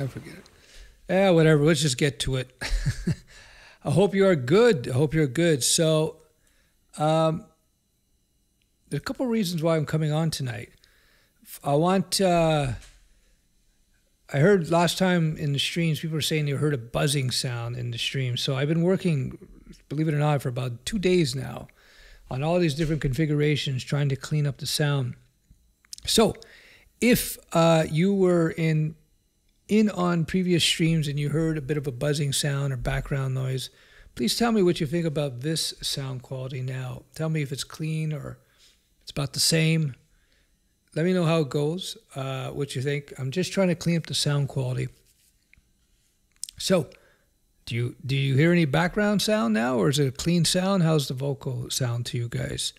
I forget it. Yeah, whatever. Let's just get to it. I hope you are good. I hope you're good. So, um, there's a couple reasons why I'm coming on tonight. I want. Uh, I heard last time in the streams, people were saying they heard a buzzing sound in the stream. So I've been working, believe it or not, for about two days now on all these different configurations, trying to clean up the sound. So, if uh, you were in in on previous streams and you heard a bit of a buzzing sound or background noise, please tell me what you think about this sound quality now. Tell me if it's clean or it's about the same. Let me know how it goes, uh, what you think. I'm just trying to clean up the sound quality. So, do you do you hear any background sound now, or is it a clean sound? How's the vocal sound to you guys?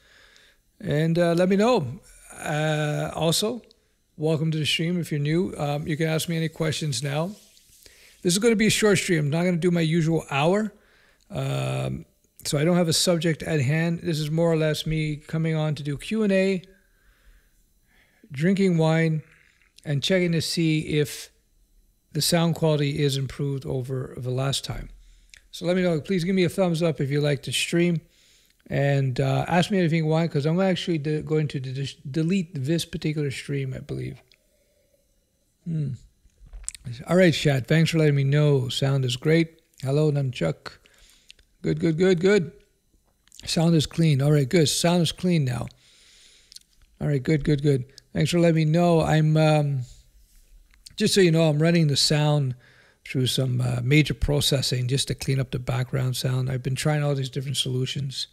And uh, let me know. Uh, also, welcome to the stream. If you're new, um, you can ask me any questions now. This is going to be a short stream. I'm not going to do my usual hour. Um, so I don't have a subject at hand. This is more or less me coming on to do Q&A, drinking wine, and checking to see if the sound quality is improved over the last time. So let me know. Please give me a thumbs up if you like the stream and uh, ask me anything you want because I'm actually de- going to de- delete this particular stream, I believe. Hmm. All right, chat. Thanks for letting me know. Sound is great. Hello, Chuck. Good, good, good, good. Sound is clean. All right, good. Sound is clean now. All right, good, good, good. Thanks for letting me know. I'm um, just so you know, I'm running the sound through some uh, major processing just to clean up the background sound. I've been trying all these different solutions.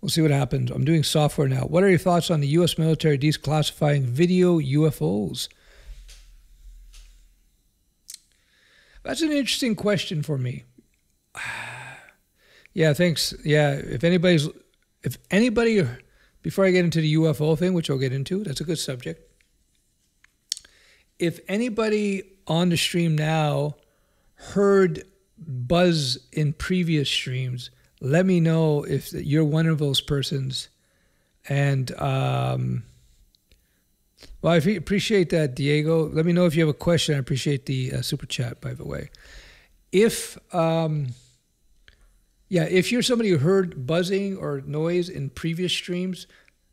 We'll see what happens. I'm doing software now. What are your thoughts on the U.S. military declassifying video UFOs? That's an interesting question for me. yeah, thanks. Yeah, if anybody's, if anybody, before I get into the UFO thing, which I'll get into, that's a good subject. If anybody on the stream now heard buzz in previous streams, let me know if you're one of those persons. And um, well, I appreciate that, Diego. Let me know if you have a question. I appreciate the uh, super chat, by the way. If um, yeah, if you're somebody who heard buzzing or noise in previous streams,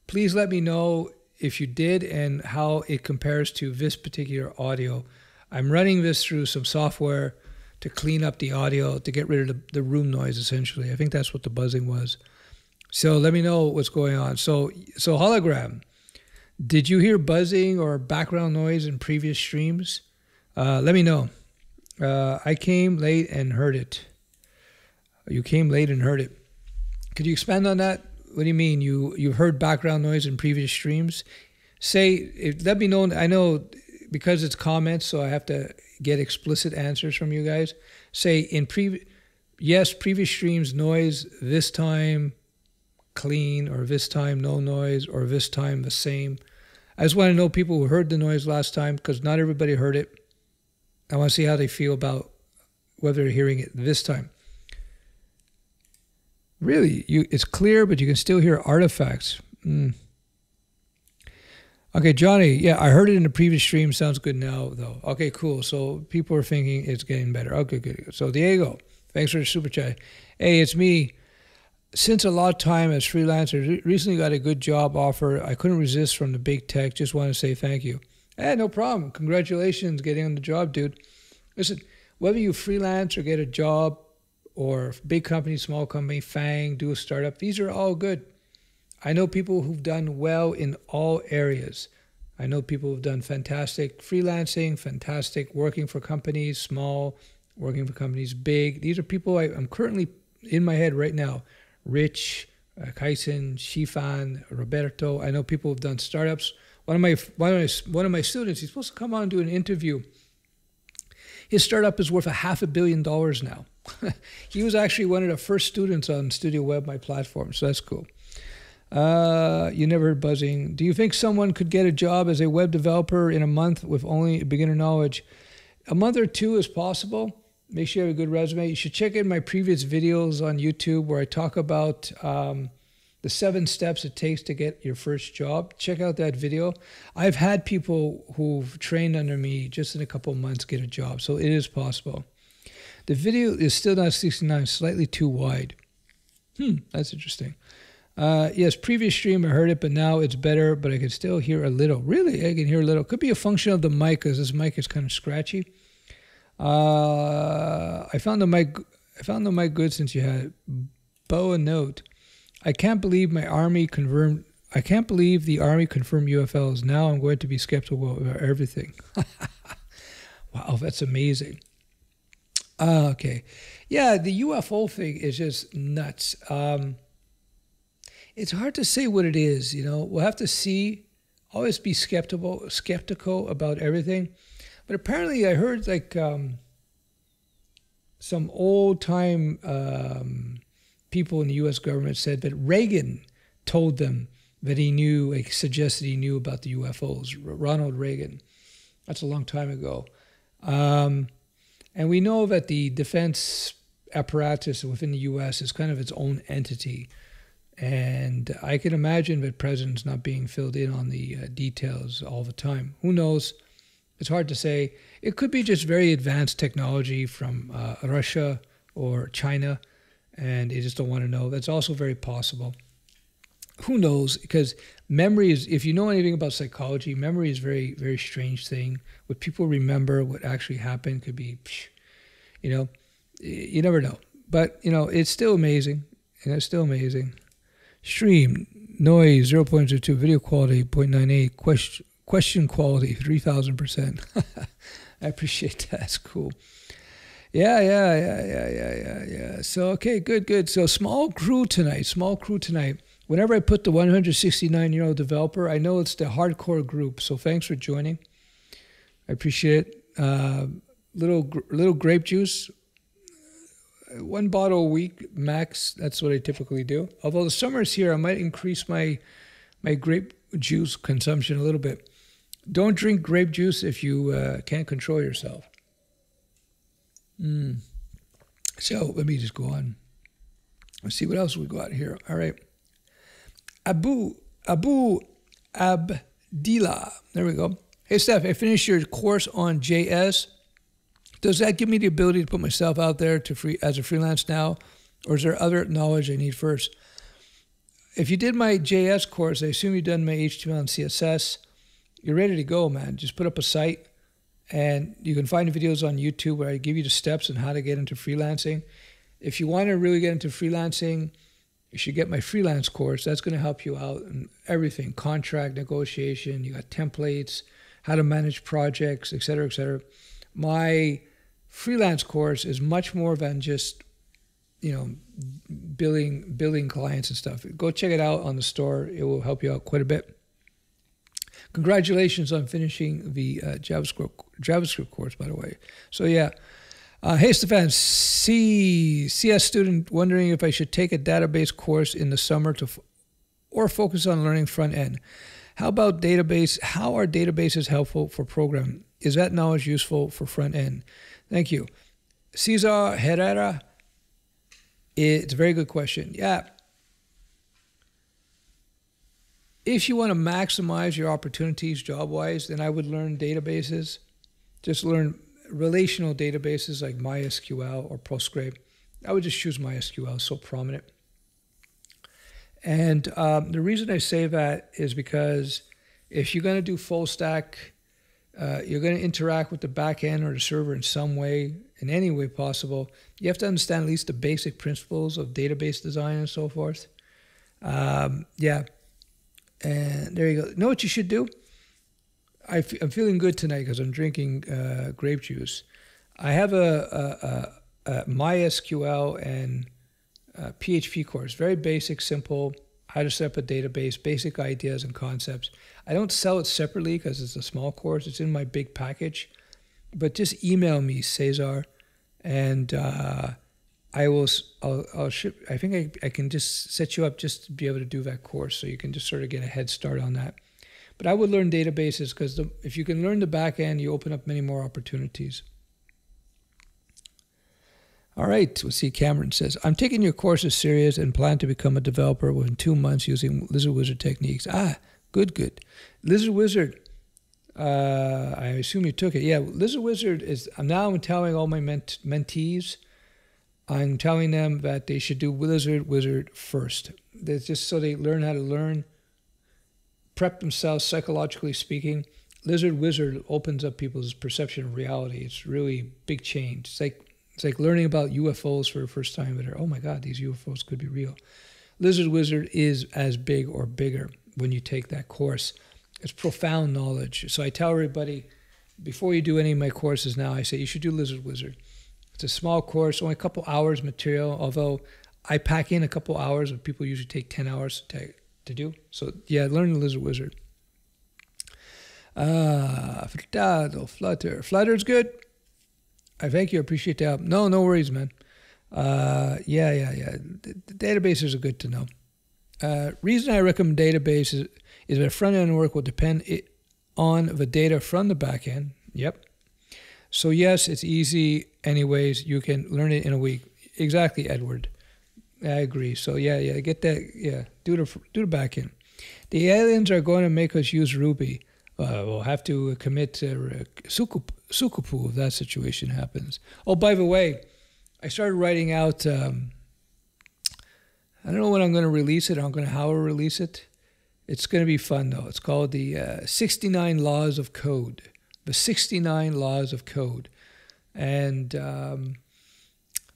please let me know if you did and how it compares to this particular audio. I'm running this through some software to clean up the audio, to get rid of the, the room noise, essentially. I think that's what the buzzing was. So let me know what's going on. So, so hologram, did you hear buzzing or background noise in previous streams? Uh, let me know. Uh, I came late and heard it. You came late and heard it. Could you expand on that? What do you mean? You you heard background noise in previous streams? Say, let me know. I know because it's comments, so I have to get explicit answers from you guys. Say in previous, yes, previous streams noise. This time clean, or this time no noise, or this time the same. I just want to know people who heard the noise last time because not everybody heard it. I want to see how they feel about whether they're hearing it this time. Really, you it's clear, but you can still hear artifacts. Mm. Okay, Johnny. Yeah, I heard it in the previous stream. Sounds good now, though. Okay, cool. So people are thinking it's getting better. Okay, good. So Diego, thanks for the super chat. Hey, it's me. Since a lot of time as freelancer, recently got a good job offer. I couldn't resist from the big tech. Just want to say thank you. Hey, no problem. Congratulations getting on the job, dude. Listen, whether you freelance or get a job, or big company, small company, FANG, do a startup, these are all good. I know people who've done well in all areas. I know people who've done fantastic freelancing, fantastic working for companies, small, working for companies, big. These are people I, am currently in my head right now. Rich, uh, Kaisen, Shifan, Roberto. I know people who've done startups. One of my one of my, one of my students, he's supposed to come on and do an interview. His startup is worth a half a billion dollars now. he was actually one of the first students on Studio Web, my platform, so that's cool. Uh, you never heard buzzing. Do you think someone could get a job as a web developer in a month with only beginner knowledge? A month or two is possible. Make sure you have a good resume. You should check in my previous videos on YouTube where I talk about um, the seven steps it takes to get your first job. Check out that video. I've had people who've trained under me just in a couple months get a job, so it is possible. The video is still not 69, slightly too wide. Hmm, that's interesting. Uh, yes, previous stream I heard it, but now it's better, but I can still hear a little. Really, I can hear a little. Could be a function of the mic, because this mic is kind of scratchy. Uh, I found the mic. I found the mic good since you had bow a note. I can't believe my army confirmed. I can't believe the army confirmed UFOs. Now I'm going to be skeptical about everything. wow, that's amazing. Uh, okay, yeah, the UFO thing is just nuts. Um, it's hard to say what it is. You know, we'll have to see. Always be skeptical, skeptical about everything. But apparently, I heard like um, some old time um, people in the U.S. government said that Reagan told them that he knew, like, suggested he knew about the UFOs. Ronald Reagan. That's a long time ago. Um, and we know that the defense apparatus within the U.S. is kind of its own entity. And I can imagine that presidents not being filled in on the uh, details all the time. Who knows? It's hard to say. It could be just very advanced technology from uh, Russia or China, and they just don't want to know. That's also very possible. Who knows? Because memory is, if you know anything about psychology, memory is very, very strange thing. What people remember, what actually happened, could be, you know, you never know. But you know, it's still amazing, and it's still amazing. Stream noise 0.02, video quality 0.98, question question quality 3000%. I appreciate that. That's cool. Yeah, yeah, yeah, yeah, yeah, yeah, yeah. So, okay, good, good. So, small crew tonight, small crew tonight. Whenever I put the 169 year old developer, I know it's the hardcore group. So, thanks for joining. I appreciate it. Uh, little, little grape juice, one bottle a week max. That's what I typically do. Although the summer is here, I might increase my my grape juice consumption a little bit. Don't drink grape juice if you uh, can't control yourself. Mm. So let me just go on. Let's see what else we got here. All right. Abu Abu Abdillah. There we go. Hey Stef, I finished your course on JS. Does that give me the ability to put myself out there to free as a freelance now, or is there other knowledge I need first? If you did my JS course, I assume you've done my HTML and CSS you're ready to go, man. Just put up a site and you can find videos on YouTube where I give you the steps on how to get into freelancing. If you want to really get into freelancing, you should get my freelance course. That's going to help you out in everything contract negotiation, you got templates, how to manage projects, et cetera, et cetera. My freelance course is much more than just you know billing billing clients and stuff go check it out on the store it will help you out quite a bit Congratulations on finishing the uh, JavaScript JavaScript course, by the way. So yeah. Uh, hey Stefan, C, CS student wondering if I should take a database course in the summer to, or focus on learning front end. How about database? How are databases helpful for program? Is that knowledge useful for front end? Thank you, Cesar Herrera. It's a very good question. Yeah, if you want to maximize your opportunities job wise, then I would learn databases. Just learn relational databases like MySQL or Postgre. I would just choose MySQL, so prominent. And um, the reason I say that is because if you're going to do full stack, uh, you're going to interact with the back end or the server in some way, in any way possible. You have to understand at least the basic principles of database design and so forth. Um, yeah, and there you go. Know what you should do? I f- I'm feeling good tonight because I'm drinking uh, grape juice. I have a, a, a, a MySQL and PHP course, very basic, simple, how to set up a database, basic ideas and concepts. I don't sell it separately because it's a small course. It's in my big package. But just email me, Cesar, and uh, I will. I'll, I'll ship. I think I, I can just set you up just to be able to do that course, so you can just sort of get a head start on that. But I would learn databases because if you can learn the back end, you open up many more opportunities. All right, let's see. Cameron says, I'm taking your courses serious and plan to become a developer within two months using Lizard Wizard techniques. Ah, good, good. Lizard Wizard, uh, I assume you took it. Yeah, Lizard Wizard is, I'm now telling all my ment- mentees, I'm telling them that they should do Lizard Wizard first. That's just so they learn how to learn, prep themselves psychologically speaking. Lizard Wizard opens up people's perception of reality. It's really big change. It's like it's like learning about UFOs for the first time. But oh my God, these UFOs could be real. Lizard Wizard is as big or bigger when you take that course. It's profound knowledge. So I tell everybody before you do any of my courses now, I say you should do Lizard Wizard. It's a small course, only a couple hours material, although I pack in a couple hours, and people usually take 10 hours to, take, to do. So yeah, learn the Lizard Wizard. Ah, uh, Flutter. Flutter's good. I thank you. I Appreciate that. No, no worries, man. Uh, yeah, yeah, yeah. The, the databases are good to know. Uh, reason I recommend databases is that front end work will depend it, on the data from the back end. Yep. So yes, it's easy. Anyways, you can learn it in a week. Exactly, Edward. I agree. So yeah, yeah, get that. Yeah, do the do the back end. The aliens are going to make us use Ruby. Uh, we'll have to commit uh, seppuku if that situation happens. Oh, by the way, I started writing out. Um, I don't know when I'm going to release it. I'm going to how to release it. It's going to be fun though. It's called the uh, 69 Laws of Code. The 69 Laws of Code, and um,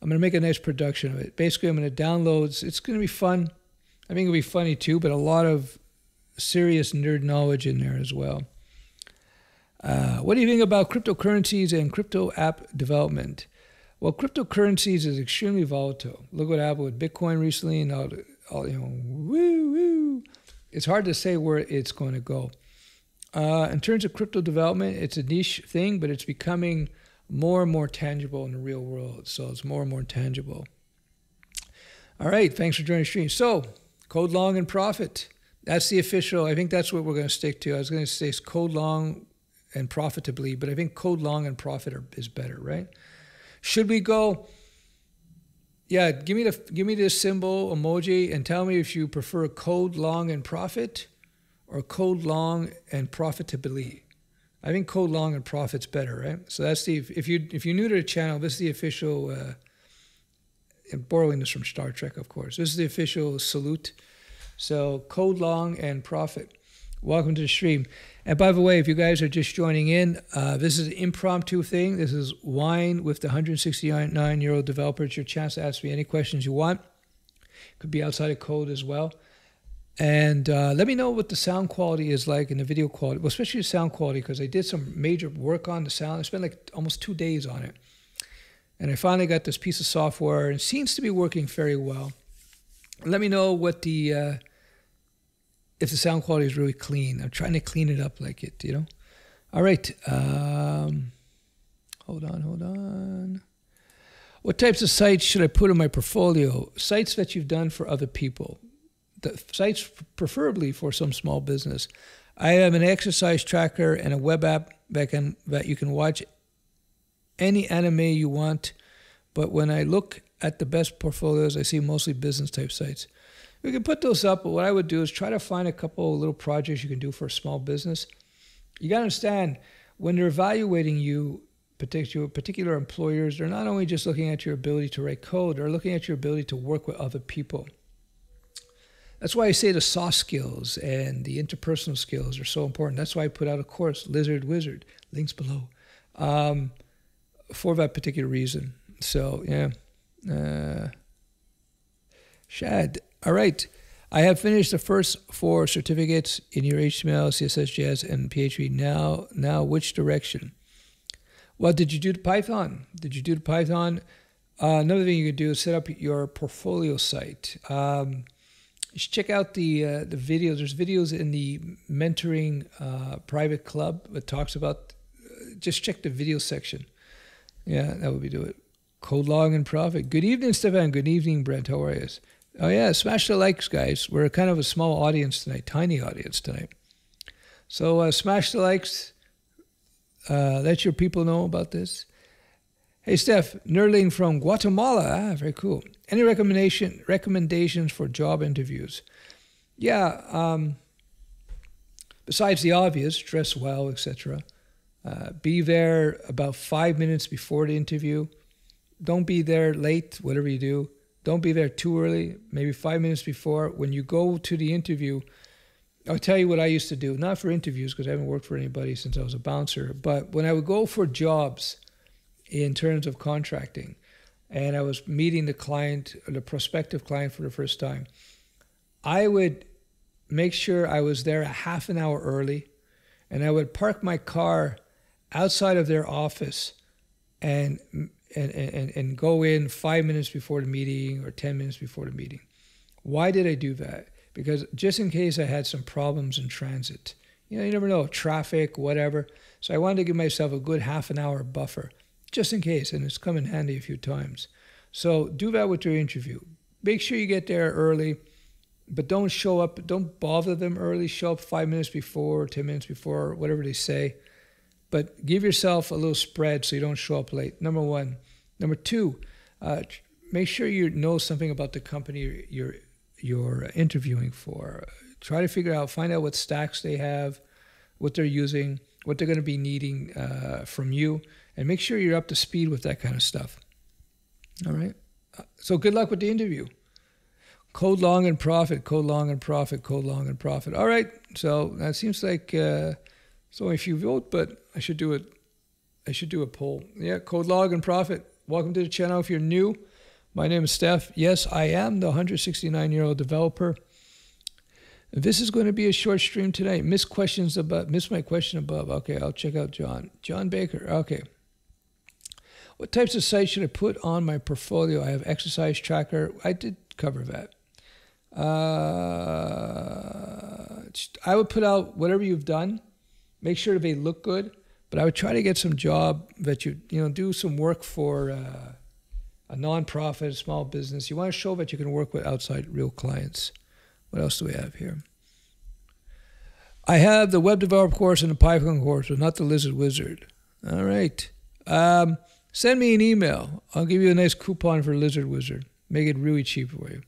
I'm going to make a nice production of it. Basically, I'm going to download. It's going to be fun. I think it'll be funny too, but a lot of serious nerd knowledge in there as well. Uh, what do you think about cryptocurrencies and crypto app development? Well, cryptocurrencies is extremely volatile. Look what happened with Bitcoin recently, and all, all you know, woo woo. It's hard to say where it's going to go. Uh, in terms of crypto development, it's a niche thing, but it's becoming more and more tangible in the real world. So it's more and more tangible. All right, thanks for joining the stream. So, code long and profit. That's the official. I think that's what we're going to stick to. I was going to say it's code long and profitably, but I think code long and profit are, is better, right? Should we go? Yeah, give me the give me this symbol emoji and tell me if you prefer code long and profit or code long and profitably. I think code long and profit's better, right? So that's the if you if you're new to the channel, this is the official. Uh, borrowing this from Star Trek, of course. This is the official salute. So code long and profit. Welcome to the stream. And by the way, if you guys are just joining in, uh, this is an impromptu thing. This is Wine with the 169 year old developer. It's your chance to ask me any questions you want. Could be outside of code as well. And uh, let me know what the sound quality is like and the video quality, well, especially the sound quality, because I did some major work on the sound. I spent like almost two days on it. And I finally got this piece of software, and it seems to be working very well. Let me know what the uh, if the sound quality is really clean. I'm trying to clean it up like it, you know. All right. Um, hold on, hold on. What types of sites should I put in my portfolio? Sites that you've done for other people. The sites preferably for some small business. I have an exercise tracker and a web app that can that you can watch any anime you want. But when I look at the best portfolios, I see mostly business type sites. We can put those up, but what I would do is try to find a couple of little projects you can do for a small business. You got to understand when they're evaluating you, particular particular employers, they're not only just looking at your ability to write code, they're looking at your ability to work with other people. That's why I say the soft skills and the interpersonal skills are so important. That's why I put out a course, Lizard Wizard, links below, um, for that particular reason. So, yeah. Uh, Shad, all right. I have finished the first four certificates in your HTML, CSS, JS, and PHP. Now, now which direction? Well, did you do the Python? Did you do the Python? Uh, another thing you can do is set up your portfolio site. Um, check out the uh, the videos. There's videos in the mentoring uh, private club that talks about. Uh, just check the video section. Yeah, that would be do it. Code long and profit. Good evening, Stefan. Good evening, Brent. How are you? Oh, yeah, smash the likes, guys. We're kind of a small audience tonight, tiny audience tonight. So uh, smash the likes. Uh, let your people know about this. Hey, Stef, Nerling from Guatemala. Ah, very cool. Any recommendation recommendations for job interviews? Yeah. Um, besides the obvious, dress well, etc. Uh, be there about five minutes before the interview. Don't be there late, whatever you do. Don't be there too early, maybe five minutes before. When you go to the interview, I'll tell you what I used to do, not for interviews because I haven't worked for anybody since I was a bouncer, but when I would go for jobs in terms of contracting and I was meeting the client, the prospective client for the first time, I would make sure I was there a half an hour early and I would park my car outside of their office and and, and, and go in five minutes before the meeting or 10 minutes before the meeting. Why did I do that? Because just in case I had some problems in transit, you know, you never know, traffic, whatever. So I wanted to give myself a good half an hour buffer just in case, and it's come in handy a few times. So do that with your interview. Make sure you get there early, but don't show up, don't bother them early. Show up five minutes before, 10 minutes before, whatever they say but give yourself a little spread so you don't show up late. Number one. Number two, uh, make sure you know something about the company you're you're interviewing for. Try to figure out, find out what stacks they have, what they're using, what they're going to be needing uh, from you, and make sure you're up to speed with that kind of stuff. All right. Uh, so good luck with the interview. Code long and profit, code long and profit, code long and profit. All right. So that seems like uh, it's if you vote, but I should do it. I should do a poll. Yeah, code log and profit. Welcome to the channel. If you're new, my name is Stef. Yes, I am the 169 year old developer. This is going to be a short stream tonight. Miss questions above. Miss my question above. Okay, I'll check out John. John Baker. Okay. What types of sites should I put on my portfolio? I have exercise tracker. I did cover that. Uh, I would put out whatever you've done make sure they look good. But I would try to get some job that you you know do some work for uh, a nonprofit, a small business. You want to show that you can work with outside real clients. What else do we have here? I have the web developer course and the Python course, but not the Lizard Wizard. All right. Um, send me an email. I'll give you a nice coupon for Lizard Wizard. Make it really cheap for you.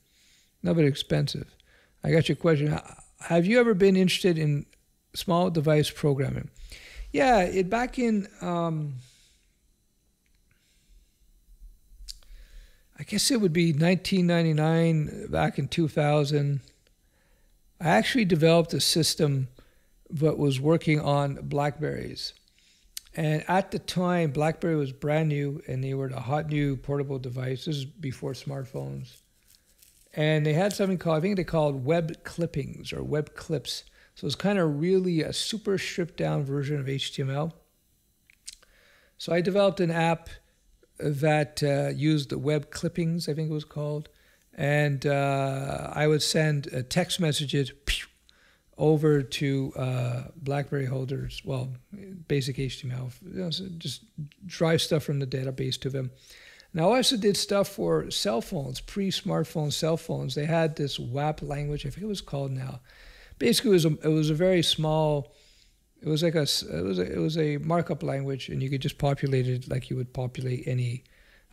Not very expensive. I got your question. Have you ever been interested in small device programming. Yeah, it back in um, I guess it would be 1999 back in 2000. I actually developed a system that was working on Blackberries. And at the time, BlackBerry was brand new and they were a hot new portable device. This is before smartphones. And they had something called, I think they called web clippings or web clips. So it's kind of really a super stripped down version of HTML. So I developed an app that uh, used the web clippings, I think it was called, and uh, I would send uh, text messages pew, over to uh, BlackBerry holders, well, basic HTML, you know, so just drive stuff from the database to them. Now, I also did stuff for cell phones, pre-smartphone cell phones. They had this WAP language, I think it was called now basically it was a, it was a very small it was like a it was a, it was a markup language and you could just populate it like you would populate any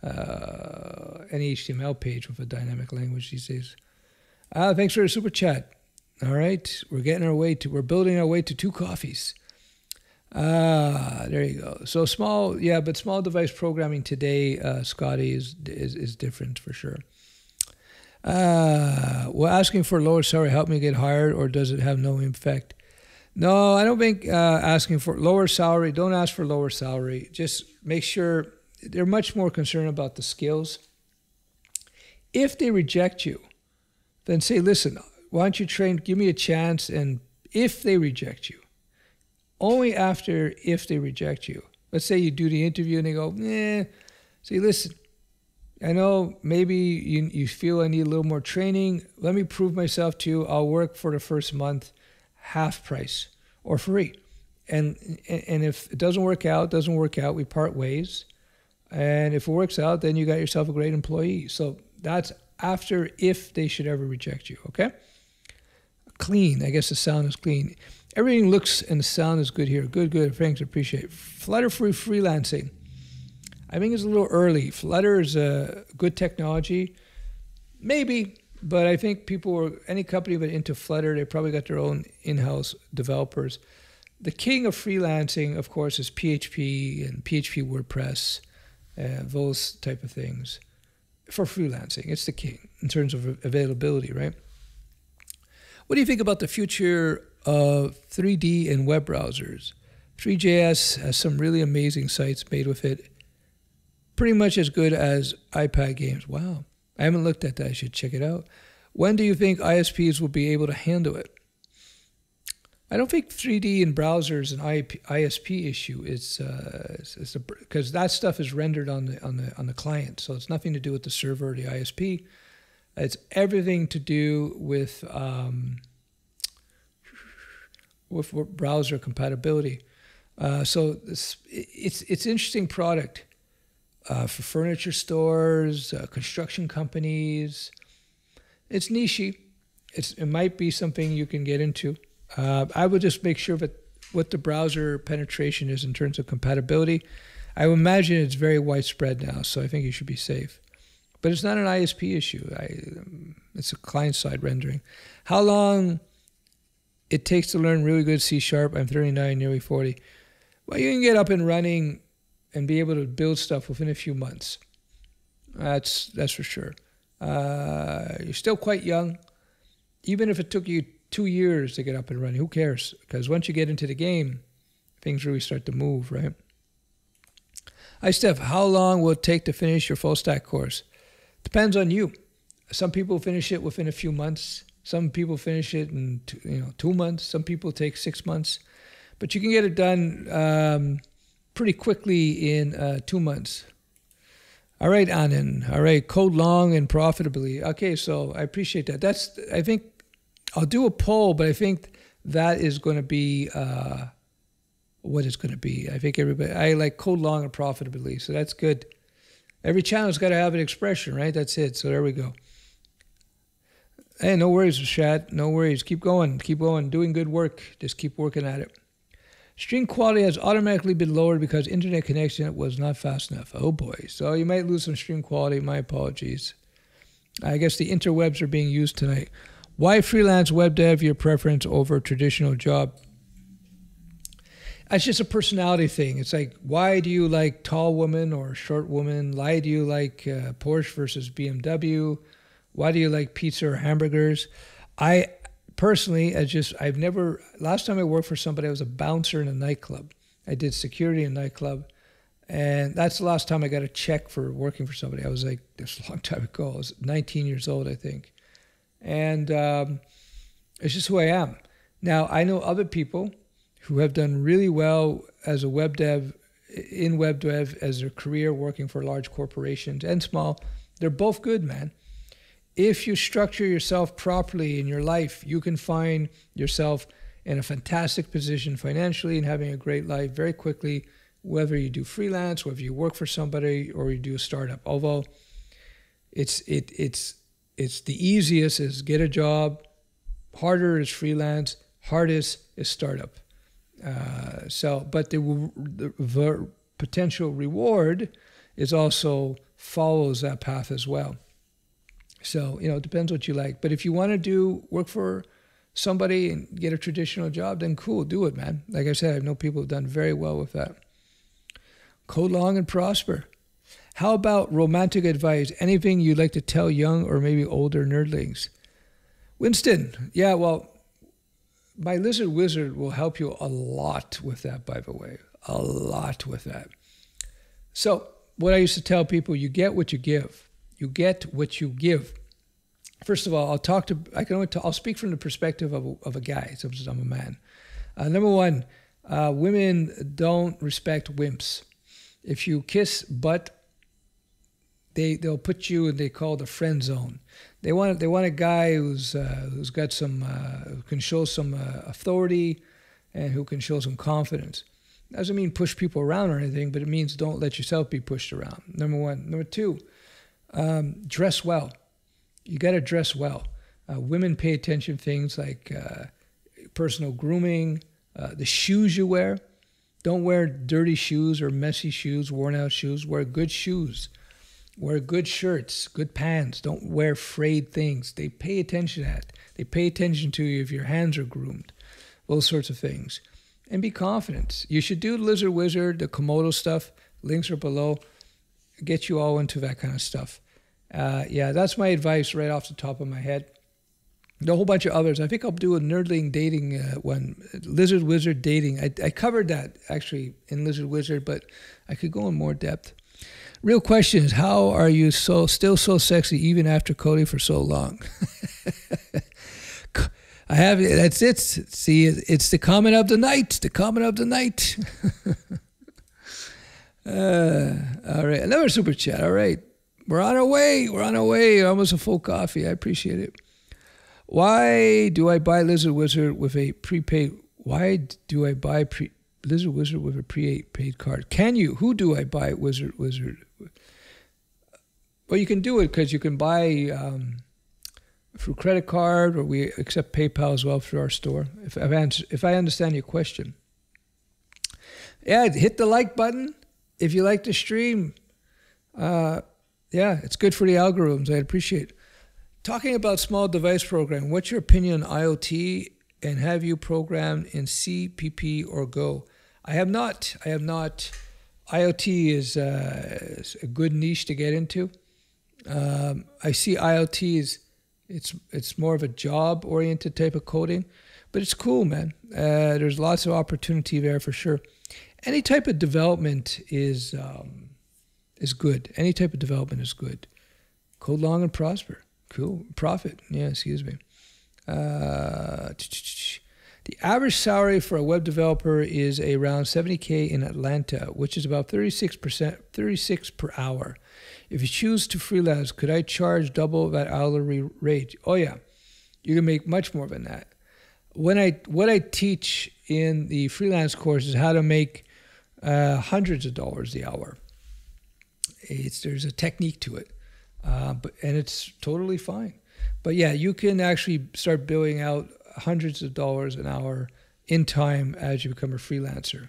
uh, any HTML page with a dynamic language these days. Uh, thanks for the super chat. All right, we're getting our way to we're building our way to two coffees. Ah, there you go. So small, yeah, but small device programming today, uh, Scotty is, is is different for sure. Uh, well, asking for lower salary help me get hired, or does it have no effect? No, I don't think uh, asking for lower salary. Don't ask for lower salary. Just make sure they're much more concerned about the skills. If they reject you, then say, listen, why don't you train? Give me a chance. And if they reject you, only after if they reject you. Let's say you do the interview and they go, eh. Say, listen, I know maybe you, you feel I need a little more training. Let me prove myself to you. I'll work for the first month half price or free. And, and if it doesn't work out, doesn't work out, we part ways. And if it works out, then you got yourself a great employee. So that's after if they should ever reject you, okay? Clean. I guess the sound is clean. Everything looks and the sound is good here. Good, good. Thanks, appreciate it. Flutter free freelancing. I think it's a little early. Flutter is a good technology, maybe, but I think people are any company but into Flutter, they probably got their own in-house developers. The king of freelancing, of course, is PHP and PHP WordPress, uh, those type of things. For freelancing, it's the king in terms of availability, right? What do you think about the future of 3D and web browsers? Three.js has some really amazing sites made with it. Pretty much as good as iPad games. Wow. I haven't looked at that. I should check it out. When do you think ISPs will be able to handle it? I don't think 3D in browsers an ISP issue. It's because uh, that stuff is rendered on the on the on the client, so it's nothing to do with the server or the ISP. It's everything to do with um, with browser compatibility. Uh, so this, it's it's interesting product uh, for furniture stores, uh, construction companies. It's nichey. It's it might be something you can get into. Uh, I would just make sure that what the browser penetration is in terms of compatibility. I imagine it's very widespread now, so I think you should be safe. But it's not an ISP issue. I, it's a client side rendering. How long it takes to learn really good C sharp? I'm 39, nearly 40. Well, you can get up and running and be able to build stuff within a few months. That's that's for sure. Uh, you're still quite young. Even if it took you two years to get up and running, who cares? Because once you get into the game, things really start to move, right? Hi, Stef. How long will it take to finish your full stack course? Depends on you. Some people finish it within a few months. Some people finish it in two, you know two months. Some people take six months but you can get it done um, pretty quickly in uh, two months. All right, Anand. All right, code long and profitably. Okay, so I appreciate that. That's I think I'll do a poll, but I think that is going to be uh, what it's going to be. I think everybody I like code long and profitably, so that's good. Every channel's got to have an expression, right? That's it. So there we go. Hey, no worries, Shad. No worries. Keep going. Keep going. Doing good work. Just keep working at it. Stream quality has automatically been lowered because internet connection was not fast enough. Oh boy. So you might lose some stream quality. My apologies. I guess the interwebs are being used tonight. Why freelance web dev your preference over traditional job? It's just a personality thing. It's like, why do you like tall women or short women? Why do you like uh, Porsche versus BMW? Why do you like pizza or hamburgers? I personally, I just I've never. Last time I worked for somebody, I was a bouncer in a nightclub. I did security in a nightclub, and that's the last time I got a check for working for somebody. I was like this a long time ago. I was 19 years old, I think, and um, it's just who I am. Now I know other people who have done really well as a web dev in web dev as their career working for large corporations and small. They're both good, man if you structure yourself properly in your life, you can find yourself in a fantastic position financially and having a great life very quickly, whether you do freelance, whether you work for somebody, or you do a startup. Although it's it it's it's the easiest is get a job, harder is freelance, hardest is startup. Uh, so, but the, the, the potential reward is also follows that path as well. So, you know, it depends what you like. But if you want to do work for somebody and get a traditional job, then cool, do it, man. Like I said, I know people have done very well with that. Code long and prosper. How about romantic advice? Anything you'd like to tell young or maybe older nerdlings? Winston, yeah, well, my lizard wizard will help you a lot with that, by the way. A lot with that. So, what I used to tell people you get what you give. You get what you give. First of all, I'll talk to. I can only. Talk, I'll speak from the perspective of a, of a guy, since I'm a man. Uh, number one, uh, women don't respect wimps. If you kiss butt, they they'll put you in they call the friend zone. They want they want a guy who's uh, who's got some uh, who can show some uh, authority, and who can show some confidence. Doesn't mean push people around or anything, but it means don't let yourself be pushed around. Number one. Number two, um, dress well. You got to dress well. Uh, women pay attention to things like uh, personal grooming, uh, the shoes you wear. Don't wear dirty shoes or messy shoes, worn out shoes. Wear good shoes. Wear good shirts, good pants. Don't wear frayed things. They pay attention to that. They pay attention to you if your hands are groomed, those sorts of things. And be confident. You should do Lizard Wizard, the Komodo stuff. Links are below. Get you all into that kind of stuff. Uh, yeah, that's my advice right off the top of my head. a whole bunch of others. I think I'll do a nerdling dating uh, one, Lizard Wizard dating. I, I covered that actually in Lizard Wizard, but I could go in more depth. Real question is how are you so still so sexy even after Cody for so long? I have that's it. See, it's the comment of the night. The comment of the night. uh, all right, another super chat. All right, we're on our way. We're on our way. Almost a full coffee. I appreciate it. Why do I buy Lizard Wizard with a prepaid? Why do I buy pre, Lizard Wizard with a prepaid card? Can you? Who do I buy Wizard Wizard? Well, you can do it because you can buy. Um, through credit card, or we accept PayPal as well through our store. If I answer, if I understand your question, yeah, hit the like button if you like the stream. Uh, yeah, it's good for the algorithms. I'd appreciate. Talking about small device program, what's your opinion on IoT and have you programmed in C, PP, or Go? I have not. I have not. IoT is, uh, is a good niche to get into. Um, I see IoT as it's it's more of a job oriented type of coding, but it's cool, man. Uh, there's lots of opportunity there for sure. Any type of development is um, is good. Any type of development is good. Code long and prosper. Cool. Profit. Yeah. Excuse me. Uh, the average salary for a web developer is around 70k in Atlanta, which is about 36%, 36 per hour. If you choose to freelance, could I charge double that hourly rate? Oh yeah, you can make much more than that. When I what I teach in the freelance course is how to make uh, hundreds of dollars the hour. It's there's a technique to it, uh, but and it's totally fine. But yeah, you can actually start billing out hundreds of dollars an hour in time as you become a freelancer.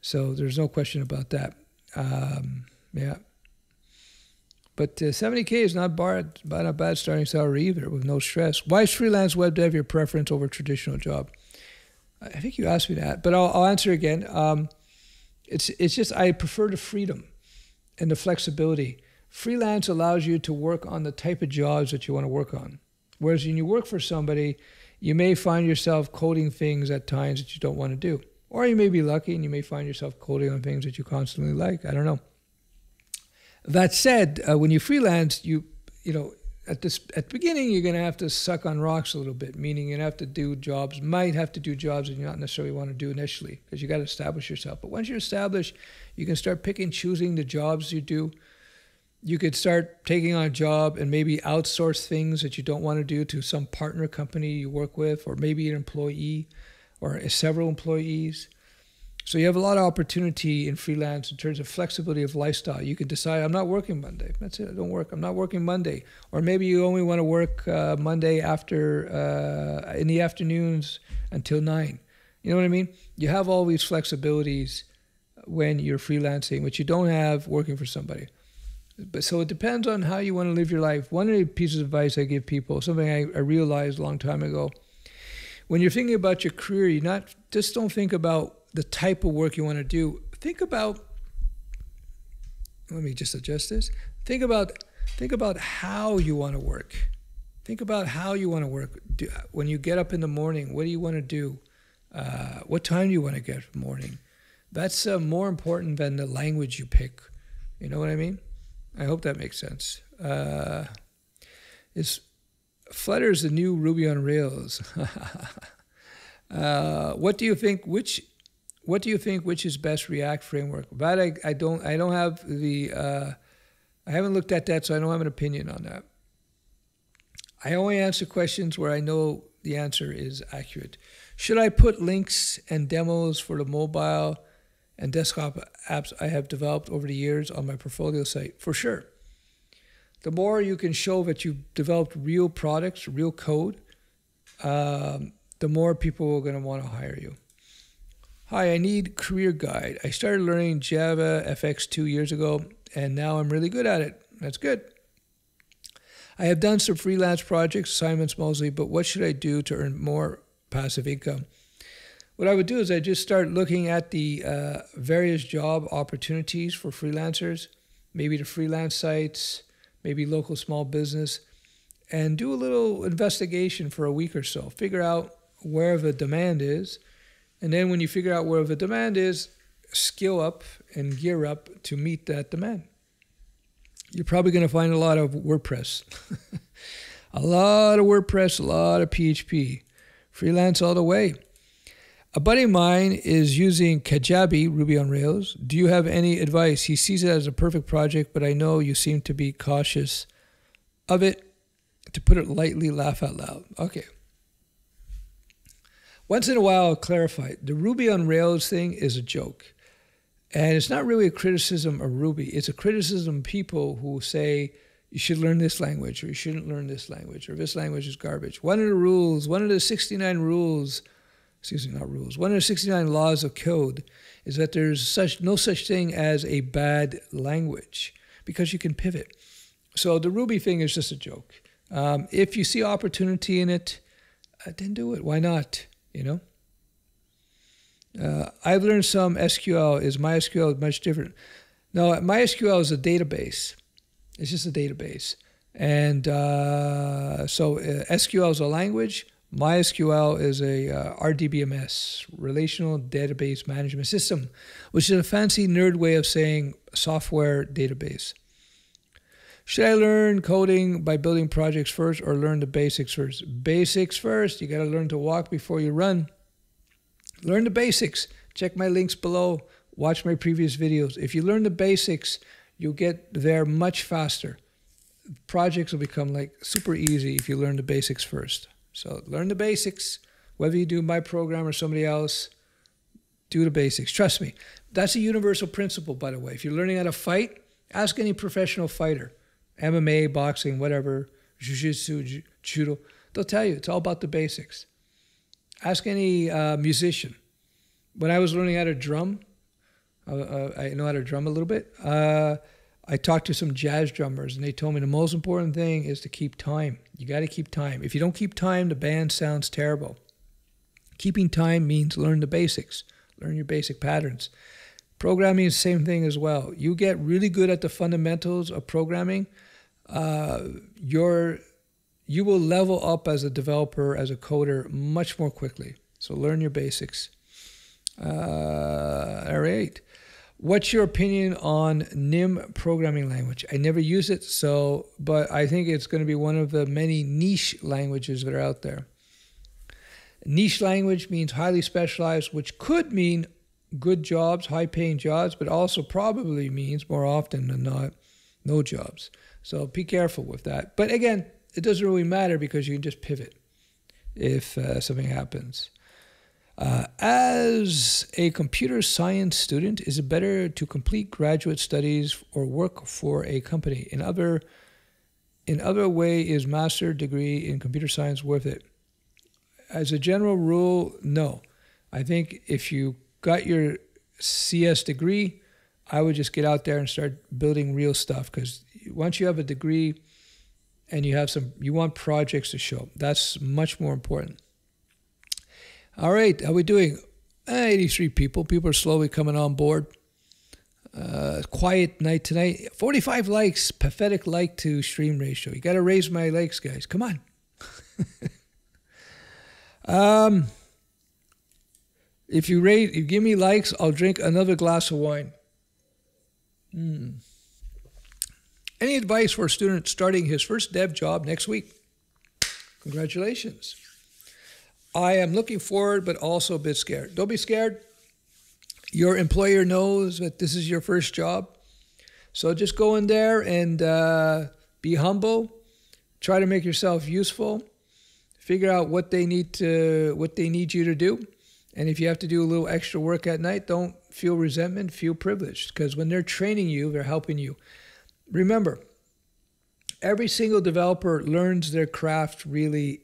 So there's no question about that. Um, yeah. But uh, 70K is not bad, not a bad starting salary either with no stress. Why is freelance web dev your preference over traditional job? I think you asked me that, but I'll, I'll answer again. Um, it's, it's just I prefer the freedom and the flexibility. Freelance allows you to work on the type of jobs that you want to work on. Whereas when you work for somebody, you may find yourself coding things at times that you don't want to do. Or you may be lucky and you may find yourself coding on things that you constantly like. I don't know. That said, uh, when you freelance, you you know at this at the beginning you're going to have to suck on rocks a little bit, meaning you're going to have to do jobs, might have to do jobs that you not necessarily want to do initially because you got to establish yourself. But once you're established, you can start picking, choosing the jobs you do. You could start taking on a job and maybe outsource things that you don't want to do to some partner company you work with, or maybe an employee or several employees. So you have a lot of opportunity in freelance in terms of flexibility of lifestyle. You can decide, I'm not working Monday. That's it. I don't work. I'm not working Monday. Or maybe you only want to work uh, Monday after uh, in the afternoons until nine. You know what I mean? You have all these flexibilities when you're freelancing, which you don't have working for somebody. But so it depends on how you want to live your life. One of the pieces of advice I give people, something I, I realized a long time ago, when you're thinking about your career, you not just don't think about the type of work you want to do, think about let me just adjust this. Think about think about how you want to work. Think about how you want to work. Do, when you get up in the morning, what do you want to do? Uh, what time do you want to get up morning? That's uh, more important than the language you pick. You know what I mean? I hope that makes sense. Uh, it's Flutter is the new Ruby on Rails. uh, what do you think? Which what do you think? Which is best React framework? That I, I don't I don't have the uh, I haven't looked at that, so I don't have an opinion on that. I only answer questions where I know the answer is accurate. Should I put links and demos for the mobile and desktop apps I have developed over the years on my portfolio site? For sure. The more you can show that you've developed real products, real code, um, the more people are going to want to hire you. Hi, I need career guide. I started learning Java FX two years ago, and now I'm really good at it. That's good. I have done some freelance projects, assignments mostly, but what should I do to earn more passive income? What I would do is I just start looking at the uh, various job opportunities for freelancers, maybe the freelance sites, maybe local small business, and do a little investigation for a week or so. Figure out where the demand is and then when you figure out where the demand is, skill up and gear up to meet that demand. You're probably going to find a lot of WordPress, a lot of WordPress, a lot of PHP, freelance all the way. A buddy of mine is using Kajabi, Ruby on Rails. Do you have any advice? He sees it as a perfect project, but I know you seem to be cautious of it. To put it lightly, laugh out loud. Okay. Once in a while, I'll clarify the Ruby on Rails thing is a joke. And it's not really a criticism of Ruby, it's a criticism of people who say you should learn this language or you shouldn't learn this language or this language is garbage. One of the rules, one of the 69 rules, excuse me, not rules, one of the 69 laws of code is that there's such no such thing as a bad language because you can pivot. So the Ruby thing is just a joke. Um, if you see opportunity in it, uh, then do it. Why not? You know. Uh, I've learned some SQL is MySQL much different. No, MySQL is a database. It's just a database. And uh, so uh, SQL is a language. MySQL is a uh, RDBMS, Relational Database Management System, which is a fancy nerd way of saying software database. Should I learn coding by building projects first or learn the basics first? Basics first. You got to learn to walk before you run. Learn the basics. Check my links below. Watch my previous videos. If you learn the basics, you'll get there much faster. Projects will become like super easy if you learn the basics first. So learn the basics. Whether you do my program or somebody else, do the basics. Trust me. That's a universal principle, by the way. If you're learning how to fight, ask any professional fighter MMA, boxing, whatever, jiu-jitsu, judo, they'll tell you it's all about the basics. Ask any uh, musician. When I was learning how to drum, uh, uh, I know how to drum a little bit. Uh, I talked to some jazz drummers, and they told me the most important thing is to keep time. You got to keep time. If you don't keep time, the band sounds terrible. Keeping time means learn the basics, learn your basic patterns. Programming is the same thing as well. You get really good at the fundamentals of programming, uh, you're, you will level up as a developer, as a coder, much more quickly. So learn your basics. Uh, all right. What's your opinion on NIM programming language? I never use it, so but I think it's going to be one of the many niche languages that are out there. Niche language means highly specialized, which could mean good jobs, high paying jobs, but also probably means more often than not no jobs. So be careful with that. But again, it doesn't really matter because you can just pivot if uh, something happens. Uh, as a computer science student, is it better to complete graduate studies or work for a company? In other, in other way, is master degree in computer science worth it? As a general rule, no. I think if you got your CS degree, I would just get out there and start building real stuff because once you have a degree and you have some, you want projects to show. That's much more important. All right, how are we doing? Eh, 83 people. People are slowly coming on board. Uh, quiet night tonight. 45 likes. Pathetic like to stream ratio. You got to raise my likes, guys. Come on. um, if you rate, you give me likes, I'll drink another glass of wine. Hmm. Any advice for a student starting his first dev job next week? Congratulations. I am looking forward, but also a bit scared. Don't be scared. Your employer knows that this is your first job. So just go in there and uh, be humble. Try to make yourself useful. Figure out what they need to what they need you to do. And if you have to do a little extra work at night, don't feel resentment, feel privileged. Because when they're training you, they're helping you. Remember, every single developer learns their craft really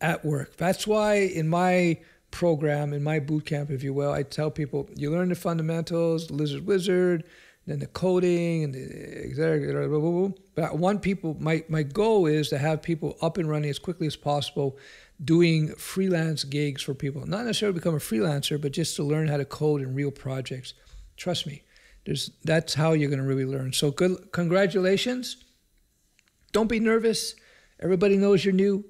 at work. That's why in my program in my boot camp, if you will. I tell people you learn the fundamentals, Lizard Wizard, then the coding and the et. But one people, my, my goal is to have people up and running as quickly as possible doing freelance gigs for people. Not necessarily become a freelancer, but just to learn how to code in real projects. Trust me, there's, that's how you're going to really learn. So good, congratulations. Don't be nervous. Everybody knows you're new,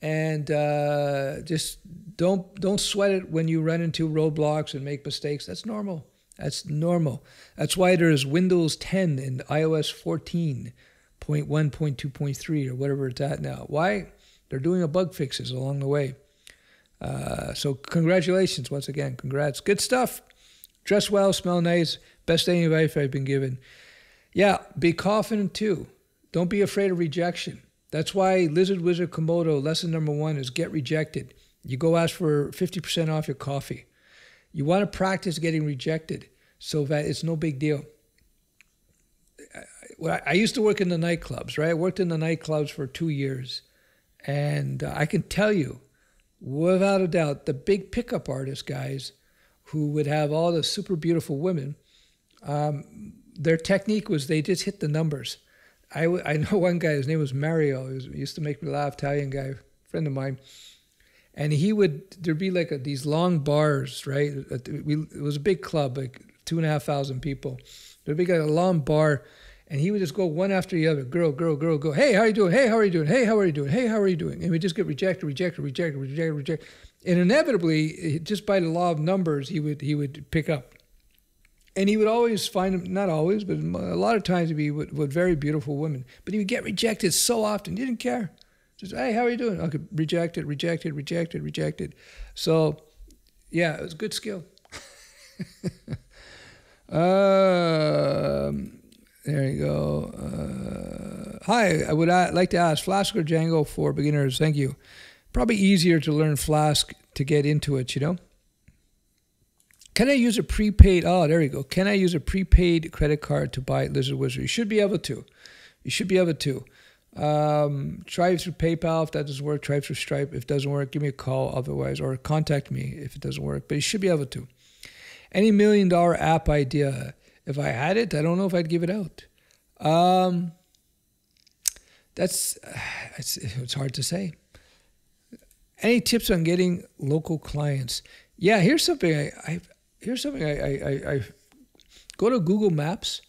and uh, just don't don't sweat it when you run into roadblocks and make mistakes. That's normal. That's normal. That's why there's Windows 10 and iOS 14.1.2.3 or whatever it's at now. Why? They're doing a bug fixes along the way. Uh, so congratulations once again. Congrats. Good stuff. Dress well, smell nice. Best any life I've been given. Yeah, be confident too. Don't be afraid of rejection. That's why Lizard Wizard Komodo lesson number one is get rejected. You go ask for 50% off your coffee. You want to practice getting rejected so that it's no big deal. I used to work in the nightclubs, right? I worked in the nightclubs for two years. And uh, I can tell you, without a doubt, the big pickup artist guys who would have all the super beautiful women, um, their technique was they just hit the numbers. I, I know one guy, his name was Mario. He, was, he used to make me laugh, Italian guy, friend of mine and he would there'd be like a, these long bars, right? We, it was a big club, like two and a half thousand people. There'd be like a long bar, and he would just go one after the other, girl, girl, girl, go. Hey, how are you doing? Hey, how are you doing? Hey, how are you doing? Hey, how are you doing? And we just get rejected, rejected, rejected, rejected, rejected, and inevitably, just by the law of numbers, he would he would pick up. And he would always find them, not always, but a lot of times he'd be with, with very beautiful women. But he would get rejected so often, he didn't care. Just, hey, how are you doing? Okay, rejected, rejected, rejected, rejected. So, yeah, it was good skill. um, there you go. Uh, hi, I would like to ask Flask or Django for beginners. Thank you. Probably easier to learn Flask to get into it, you know? Can I use a prepaid? Oh, there you go. Can I use a prepaid credit card to buy Lizard Wizard? You should be able to. You should be able to. Um, try through PayPal if that doesn't work. Try through Stripe if it doesn't work. Give me a call otherwise, or contact me if it doesn't work. But you should be able to. Any million dollar app idea, if I had it, I don't know if I'd give it out. Um, that's it's, it's hard to say. Any tips on getting local clients? Yeah, here's something I, I here's something I, I, I go to Google Maps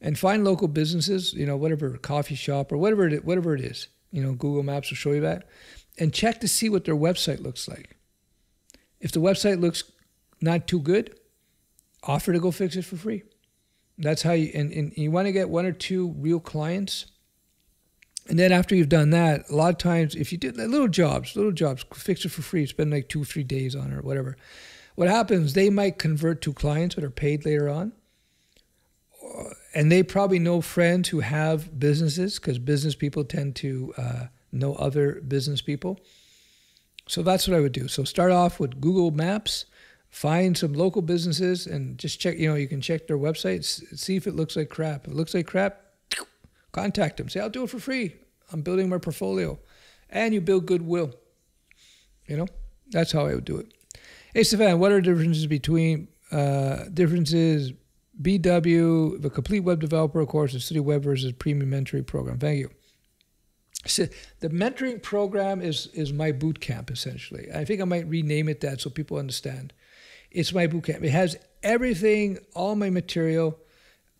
and find local businesses, you know, whatever coffee shop or whatever it, whatever it is. You know, Google Maps will show you that, and check to see what their website looks like. If the website looks not too good, offer to go fix it for free. That's how you and, and you want to get one or two real clients. And then after you've done that, a lot of times if you did little jobs, little jobs, fix it for free, spend like two, three days on it or whatever. What happens, they might convert to clients that are paid later on and they probably know friends who have businesses because business people tend to uh, know other business people. So that's what I would do. So start off with Google Maps, find some local businesses, and just check. You know, you can check their websites, see if it looks like crap. If it looks like crap, contact them. Say, I'll do it for free. I'm building my portfolio, and you build goodwill. You know, that's how I would do it. Hey, Stefan, what are the differences between uh, differences BW, the complete web developer course, the Studio Web versus premium mentoring program. Thank you. So the mentoring program is is my boot camp essentially. I think I might rename it that so people understand. It's my boot camp. It has everything, all my material,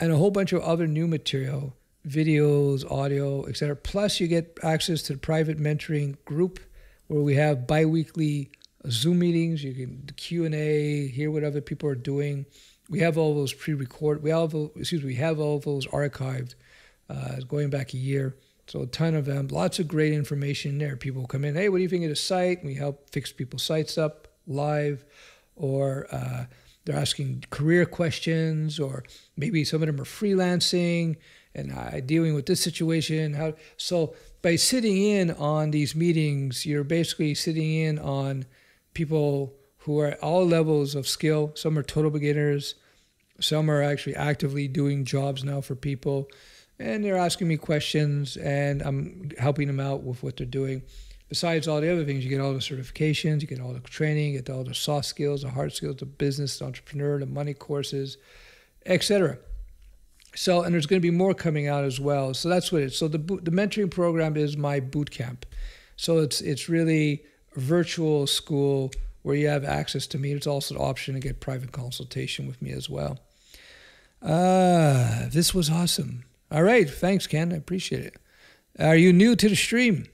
and a whole bunch of other new material, videos, audio, etc. Plus, you get access to the private mentoring group where we have biweekly Zoom meetings. You can Q and A, hear what other people are doing we have all those pre-record. We have excuse me, we have all those archived, uh, going back a year. So a ton of them, lots of great information there. People come in, hey, what do you think of the site? We help fix people's sites up live, or uh, they're asking career questions, or maybe some of them are freelancing and uh, dealing with this situation. How so? By sitting in on these meetings, you're basically sitting in on people who are at all levels of skill. Some are total beginners. Some are actually actively doing jobs now for people. And they're asking me questions, and I'm helping them out with what they're doing. besides all the other things, you get all the certifications, you get all the training, you get all the soft skills, the hard skills, the business, the entrepreneur, the money courses, etc. So, and there's going to be more coming out as well. So that's what it is. So the the mentoring program is my boot camp. So it's it's really virtual school where you have access to me. It's also an option to get private consultation with me as well. Uh, this was awesome. All right, thanks, Ken. I appreciate it. Are you new to the stream?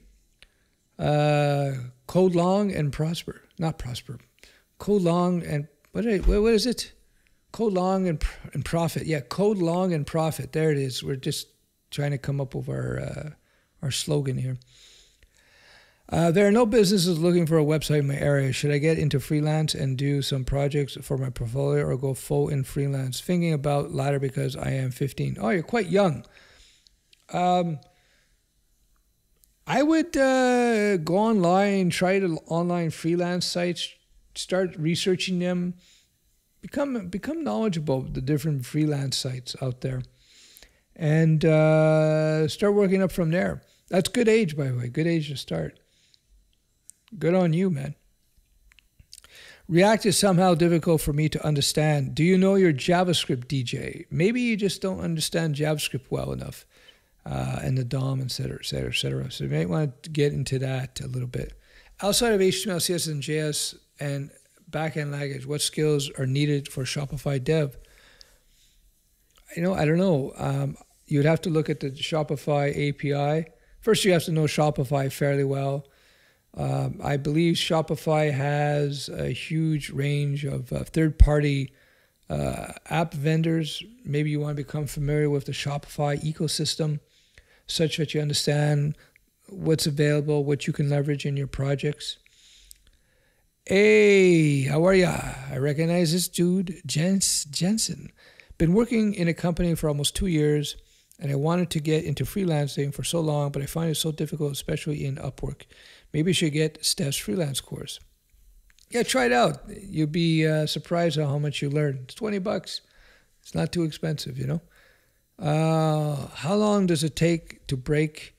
Uh, code long and prosper, not prosper. Code long and what? What is it? Code long and and profit. Yeah, code long and profit. There it is. We're just trying to come up with our uh, our slogan here. Uh, there are no businesses looking for a website in my area. Should I get into freelance and do some projects for my portfolio or go full in freelance? Thinking about latter because I am 15. Oh, you're quite young. Um, I would uh, go online, try to online freelance sites, start researching them, become become knowledgeable of the different freelance sites out there, and uh, start working up from there. That's good age, by the way. Good age to start. Good on you, man. React is somehow difficult for me to understand. Do you know your JavaScript DJ? Maybe you just don't understand JavaScript well enough uh, and the DOM, et cetera, et cetera, et cetera. So you might want to get into that a little bit. Outside of HTML, CSS, and JS and backend language, what skills are needed for Shopify dev? You know, I don't know. Um, you'd have to look at the Shopify API. First, you have to know Shopify fairly well. Um, I believe Shopify has a huge range of uh, third party uh, app vendors. Maybe you want to become familiar with the Shopify ecosystem such that you understand what's available, what you can leverage in your projects. Hey, how are ya? I recognize this dude, Jens Jensen. Been working in a company for almost two years, and I wanted to get into freelancing for so long, but I find it so difficult, especially in Upwork. Maybe you should get Stef's freelance course. Yeah, try it out. You'll be uh, surprised at how much you learn. It's 20 bucks. It's not too expensive, you know? Uh, how long does it take to break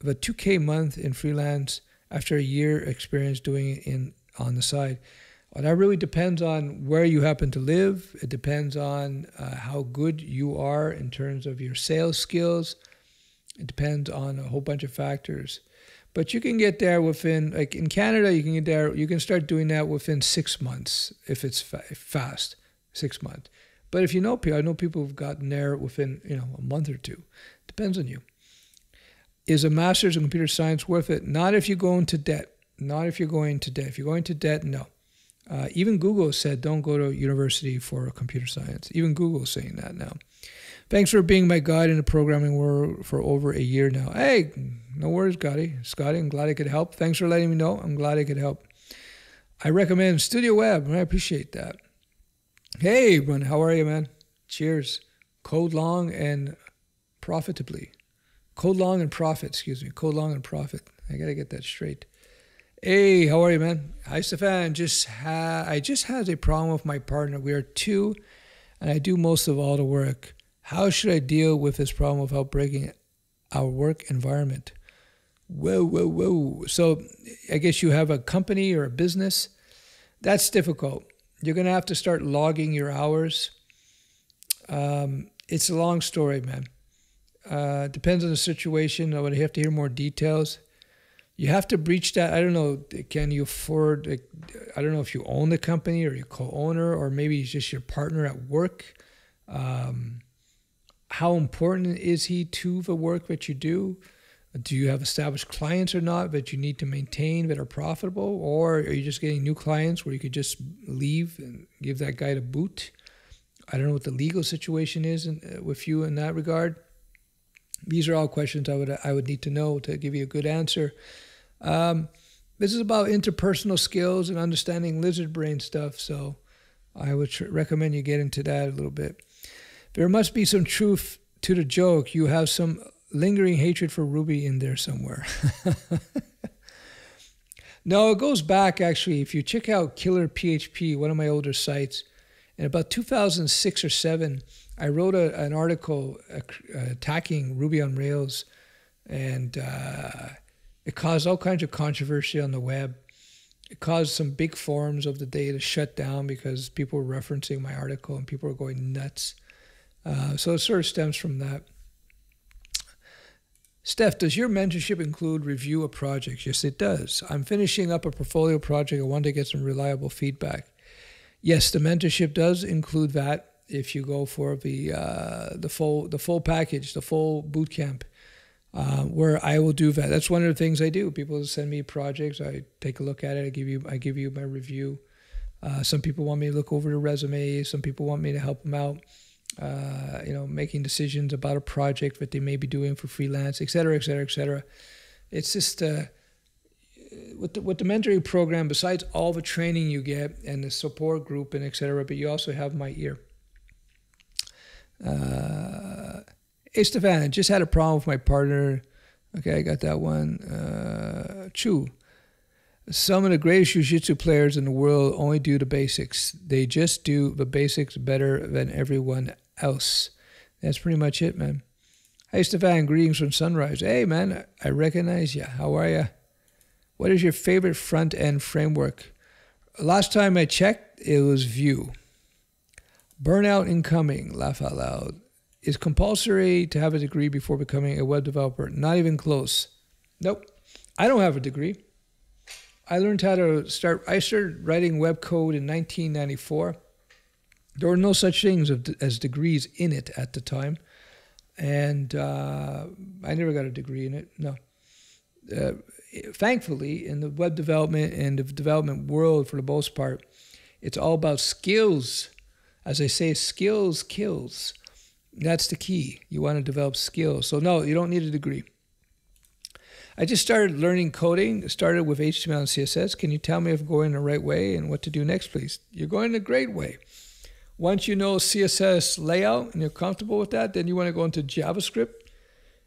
the 2K month in freelance after a year experience doing it in on the side? Well, that really depends on where you happen to live. It depends on uh, how good you are in terms of your sales skills. It depends on a whole bunch of factors. But you can get there within, like in Canada, you can get there, you can start doing that within six months if it's fa- fast, six months. But if you know people, I know people who've gotten there within, you know, a month or two. Depends on you. Is a master's in computer science worth it? Not if you go into debt. Not if you're going to debt. If you're going to debt, no. Uh, even Google said don't go to university for computer science. Even Google is saying that now. Thanks for being my guide in the programming world for over a year now. Hey, no worries, Scotty. Scotty, I'm glad I could help. Thanks for letting me know. I'm glad I could help. I recommend Studio Web. I appreciate that. Hey, everyone. How are you, man? Cheers. Code long and profitably. Code long and profit, excuse me. Code long and profit. I got to get that straight. Hey, how are you, man? Hi, Stefan. Just ha- I just had a problem with my partner. We are two, and I do most of all the work. How should I deal with this problem without breaking our work environment? Whoa, whoa, whoa. So I guess you have a company or a business. That's difficult. You're going to have to start logging your hours. Um, it's a long story, man. Uh, depends on the situation. I would have to hear more details. You have to breach that. I don't know. Can you afford? I don't know if you own the company or you're co-owner, or maybe he's just your partner at work. Um, how important is he to the work that you do? Do you have established clients or not that you need to maintain that are profitable? Or are you just getting new clients where you could just leave and give that guy the boot? I don't know what the legal situation is in, uh, with you in that regard. These are all questions I would I would need to know to give you a good answer. Um, this is about interpersonal skills and understanding lizard brain stuff. So I would recommend you get into that a little bit. There must be some truth to the joke. You have some lingering hatred for Ruby in there somewhere. no, it goes back actually. If you check out Killer PHP, one of my older sites, in about 2006 or 7, I wrote a, an article attacking Ruby on Rails and uh, It caused all kinds of controversy on the web. It caused some big forums of the day to shut down because people were referencing my article and people were going nuts. Uh, so it sort of stems from that. Stef, does your mentorship include review of projects? Yes, it does. I'm finishing up a portfolio project. I want to get some reliable feedback. Yes, the mentorship does include that. If you go for the uh, the full the full package, the full boot camp, uh, where I will do that. That's one of the things I do. People send me projects. I take a look at it. I give you I give you my review. Uh, some people want me to look over the resume. Some people want me to help them out uh, you know, making decisions about a project that they may be doing for freelance, et cetera, et cetera, et cetera. It's just uh, with the, with the mentoring program. Besides all the training you get and the support group and et cetera, but you also have my ear. Hey Stefan, I just had a problem with my partner. Okay, I got that one. Uh, Chu. Some of the greatest jiu-jitsu players in the world only do the basics. They just do the basics better than everyone else. That's pretty much it, man. Hey, Stefan, greetings from Sunrise. Hey, man, I recognize you. How are you? What is your favorite front end framework? Last time I checked, it was Vue. Burnout incoming, laugh out loud. Is compulsory to have a degree before becoming a web developer? Not even close. Nope. I don't have a degree. I learned how to start, I started writing web code in 1994 there were no such things as degrees in it at the time. And uh, I never got a degree in it, no. Uh, thankfully, in the web development and the development world, for the most part, it's all about skills. As I say, skills kills. That's the key. You want to develop skills. So, no, you don't need a degree. I just started learning coding, started with HTML and CSS. Can you tell me if I'm going the right way and what to do next, please? You're going the great way. Once you know CSS layout and you're comfortable with that, then you want to go into JavaScript.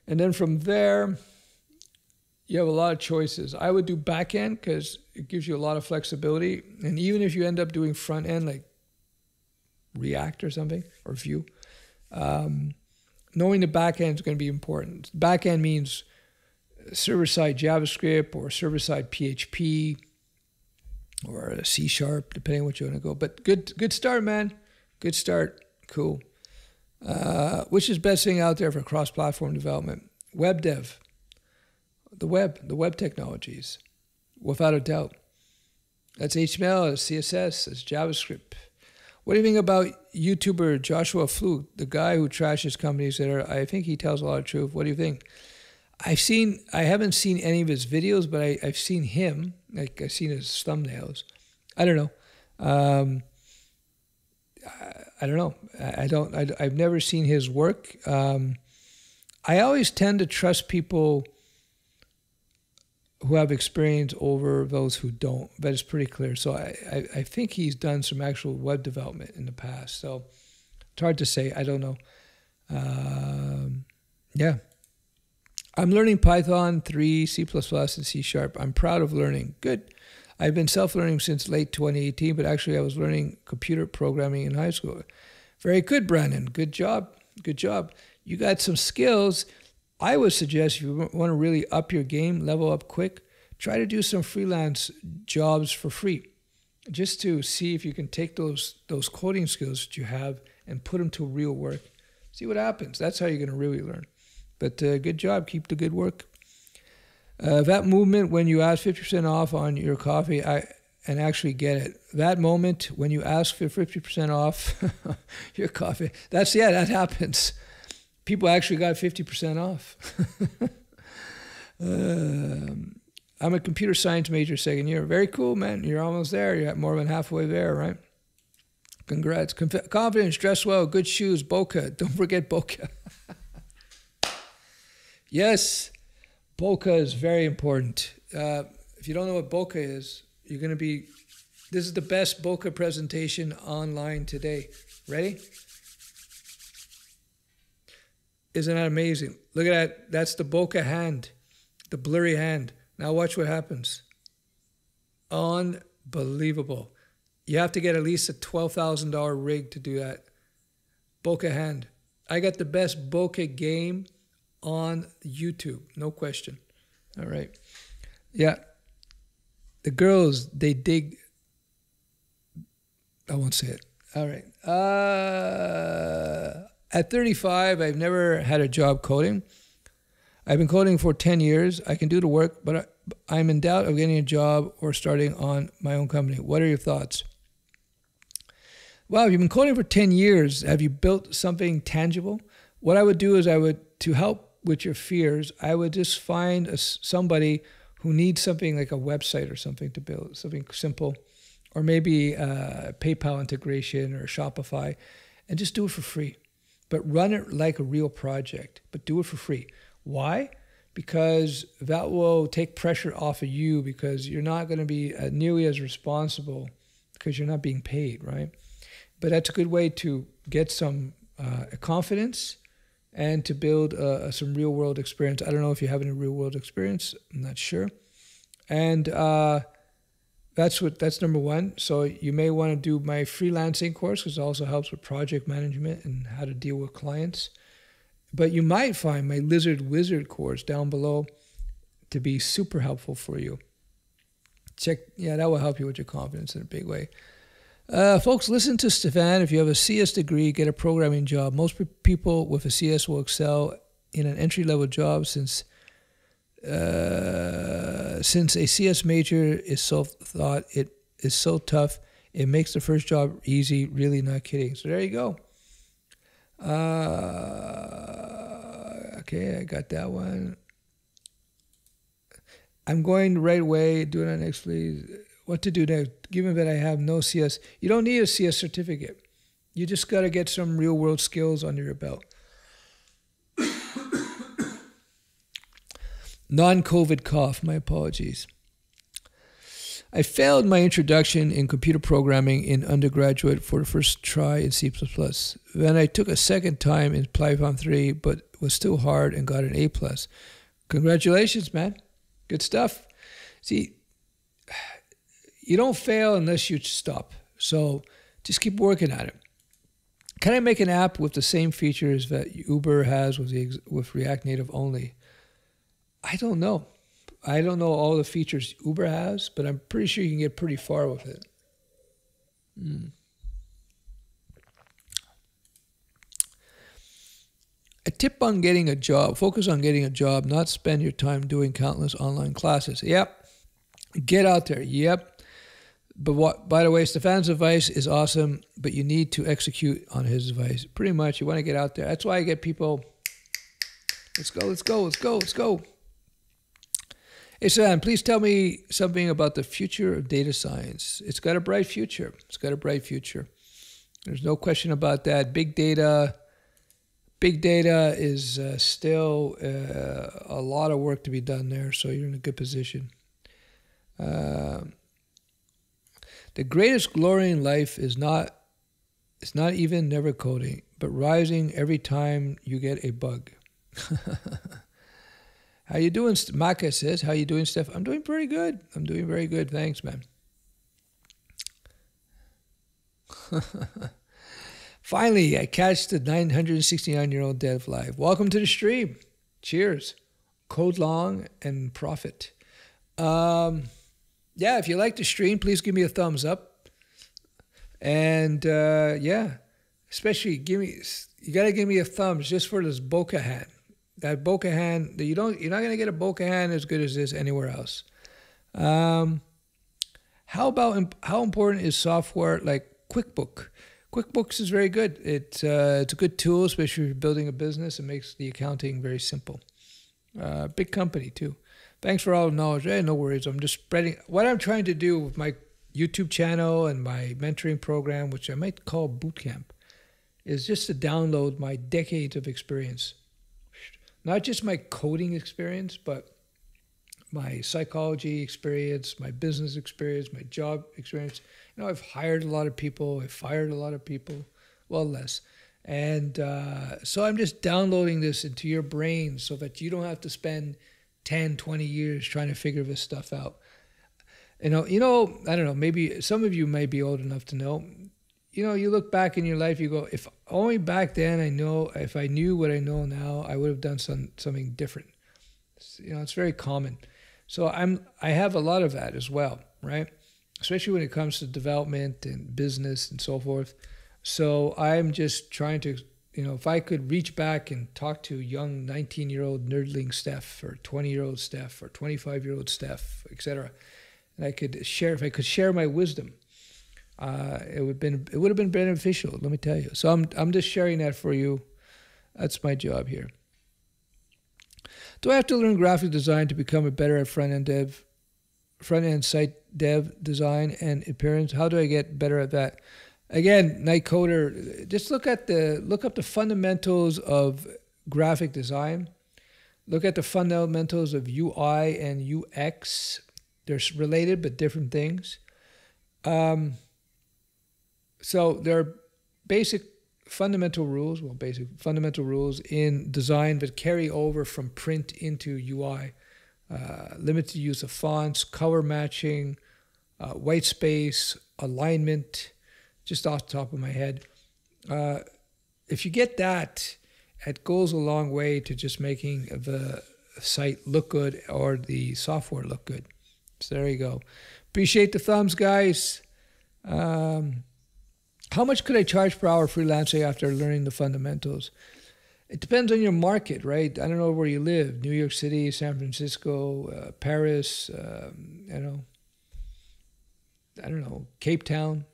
And then from there, you have a lot of choices. I would do backend because it gives you a lot of flexibility. And even if you end up doing front end like React or something or Vue, um, knowing the backend is going to be important. Backend means server side JavaScript or server side PHP or C sharp, depending on what you want to go. But good, good start, man. Good start. Cool. Uh, which is best thing out there for cross-platform development? Web dev. The web, the web technologies, without a doubt. That's HTML, that's CSS, that's JavaScript. What do you think about YouTuber Joshua Fluke, the guy who trashes companies that are? I think he tells a lot of truth. What do you think? I've seen, I haven't seen any of his videos, but I, have seen him. Like I've seen his thumbnails. I don't know. Um, I don't know. I don't. I, have never seen his work. Um, I always tend to trust people who have experience over those who don't. But it's pretty clear. So I, I, I think he's done some actual web development in the past. So it's hard to say. I don't know. Um, yeah. I'm learning Python 3, C++, and C Sharp. I'm proud of learning. Good. I've been self learning since late 2018, but actually I was learning computer programming in high school. Very good, Brandon. Good job. Good job. You got some skills. I would suggest if you want to really up your game, level up quick, try to do some freelance jobs for free, just to see if you can take those those coding skills that you have and put them to real work. See what happens. That's how you're going to really learn. But uh, good job. Keep the good work. Uh, that movement when you ask 50% off on your coffee, I and actually get it. That moment when you ask for 50% off your coffee, that's yeah, that happens. People actually got 50% off. um, I'm a computer science major second year. Very cool, man. You're almost there. You're at more than halfway there, right? Congrats. Conf- confidence, dress well, good shoes, bokeh. Don't forget Bokeh. yes, Bokeh is very important. Uh, if you don't know what bokeh is, you're going to be. This is the best bokeh presentation online today. Ready? Isn't that amazing? Look at that. That's the bokeh hand, the blurry hand. Now watch what happens. Unbelievable. You have to get at least a $12,000 rig to do that. Bokeh hand. I got the best bokeh game on YouTube, no question. All right. Yeah. The girls, they dig. I won't say it. All right. Uh, at 35, I've never had a job coding. I've been coding for 10 years. I can do the work, but I, I'm in doubt of getting a job or starting on my own company. What are your thoughts? Well, you've been coding for 10 years. Have you built something tangible? What I would do is I would, to help with your fears, I would just find a, somebody who needs something like a website or something to build, something simple, or maybe uh, PayPal integration or Shopify, and just do it for free. But run it like a real project, but do it for free. Why? Because that will take pressure off of you because you're not going to be uh, nearly as responsible because you're not being paid, right? But that's a good way to get some uh, confidence and to build uh, some real world experience. I don't know if you have any real world experience. I'm not sure. And uh, that's what that's number one. So you may want to do my freelancing course because it also helps with project management and how to deal with clients. But you might find my Lizard Wizard course down below to be super helpful for you. Check, yeah, that will help you with your confidence in a big way. Uh, folks, listen to Stefan. If you have a CS degree, get a programming job. Most people with a CS will excel in an entry level job since uh, since a CS major is so thought it is so tough. It makes the first job easy. Really, not kidding. So there you go. Uh, okay, I got that one. I'm going right way. Do it next, please what to do next, given that I have no CS. You don't need a CS certificate. You just got to get some real world skills under your belt. Non COVID cough, my apologies. I failed my introduction in computer programming in undergraduate for the first try in C. Then I took a second time in Python 3, but was still hard and got an A. Congratulations, man. Good stuff. See, you don't fail unless you stop. So just keep working at it. Can I make an app with the same features that Uber has with the, with React Native only? I don't know. I don't know all the features Uber has, but I'm pretty sure you can get pretty far with it. Mm. A tip on getting a job focus on getting a job, not spend your time doing countless online classes. Yep. Get out there. Yep. But what, by the way, Stefan's advice is awesome, but you need to execute on his advice. Pretty much, you want to get out there. That's why I get people. Let's go, let's go, let's go, let's go. Hey, Sam, please tell me something about the future of data science. It's got a bright future. It's got a bright future. There's no question about that. Big data, big data is uh, still uh, a lot of work to be done there. So you're in a good position. Uh, the greatest glory in life is not it's not even never coding, but rising every time you get a bug. how you doing? Maka says, "How you doing, Stef?" I'm doing pretty good. I'm doing very good. Thanks, man. Finally, I catch the 969 year old dev live. Welcome to the stream. Cheers. Code long and profit. Um, yeah, if you like the stream, please give me a thumbs up. And uh, yeah, especially give me you got to give me a thumbs just for this bokeh hand. That bokeh hand that you don't you're not gonna get a bokeh hand as good as this anywhere else. Um, how about how important is software like QuickBook? QuickBooks is very good. It's uh, it's a good tool, especially if you're building a business. It makes the accounting very simple. Uh, big company too. Thanks for all the knowledge. Hey, no worries. I'm just spreading what I'm trying to do with my YouTube channel and my mentoring program, which I might call Bootcamp, is just to download my decades of experience. Not just my coding experience, but my psychology experience, my business experience, my job experience. You know, I've hired a lot of people, I've fired a lot of people, well, less. And uh, so I'm just downloading this into your brain so that you don't have to spend – 10, 20 years trying to figure this stuff out. You know, you know, I don't know, maybe some of you may be old enough to know. You know, you look back in your life, you go, if only back then I know, if I knew what I know now, I would have done some, something different. It's, you know, it's very common. So I'm I have a lot of that as well, right? Especially when it comes to development and business and so forth. So I'm just trying to, you know, if I could reach back and talk to young 19 year old nerdling Stef or 20 year old Stef or 25 year old Stef, etc., and I could share, if I could share my wisdom, uh, it would been it would have been beneficial. Let me tell you. So I'm I'm just sharing that for you. That's my job here. Do I have to learn graphic design to become a better at front end dev, front end site dev design and appearance? How do I get better at that? Again, Night Coder, just look at the look up the fundamentals of graphic design. Look at the fundamentals of UI and UX. They're related but different things. Um, so there are basic fundamental rules, well, basic fundamental rules in design that carry over from print into UI. Uh, limited use of fonts, color matching, uh, white space, alignment, just off the top of my head. Uh, if you get that, it goes a long way to just making the site look good or the software look good. So there you go. Appreciate the thumbs, guys. Um, how much could I charge per hour freelancing after learning the fundamentals? It depends on your market, right? I don't know where you live New York City, San Francisco, uh, Paris, um, you know, I don't know, Cape Town.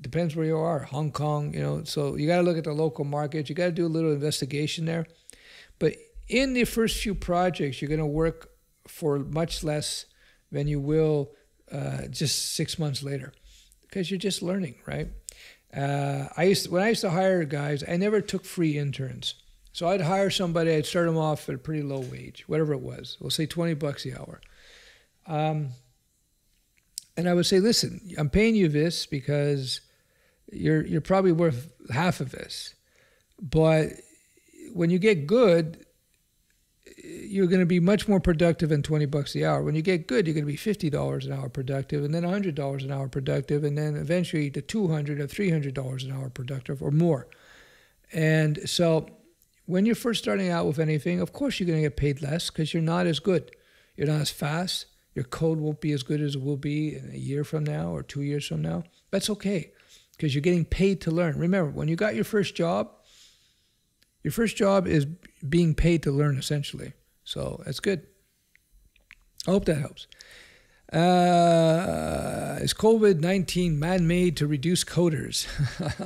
Depends where you are, Hong Kong, you know. So you got to look at the local market. You got to do a little investigation there. But in the first few projects, you're going to work for much less than you will uh, just six months later because you're just learning, right? Uh, I used to, when I used to hire guys, I never took free interns. So I'd hire somebody, I'd start them off at a pretty low wage, whatever it was. We'll say 20 bucks the hour. Um, and I would say, listen, I'm paying you this because you're you're probably worth half of this. But when you get good, you're going to be much more productive than 20 bucks the hour. When you get good, you're going to be $50 an hour productive and then $100 an hour productive and then eventually to 200 or $300 an hour productive or more. And so when you're first starting out with anything, of course you're going to get paid less because you're not as good. You're not as fast. Your code won't be as good as it will be in a year from now or two years from now. That's okay because you're getting paid to learn. Remember, when you got your first job, your first job is being paid to learn essentially. So that's good. I hope that helps. Uh, is COVID 19 man made to reduce coders?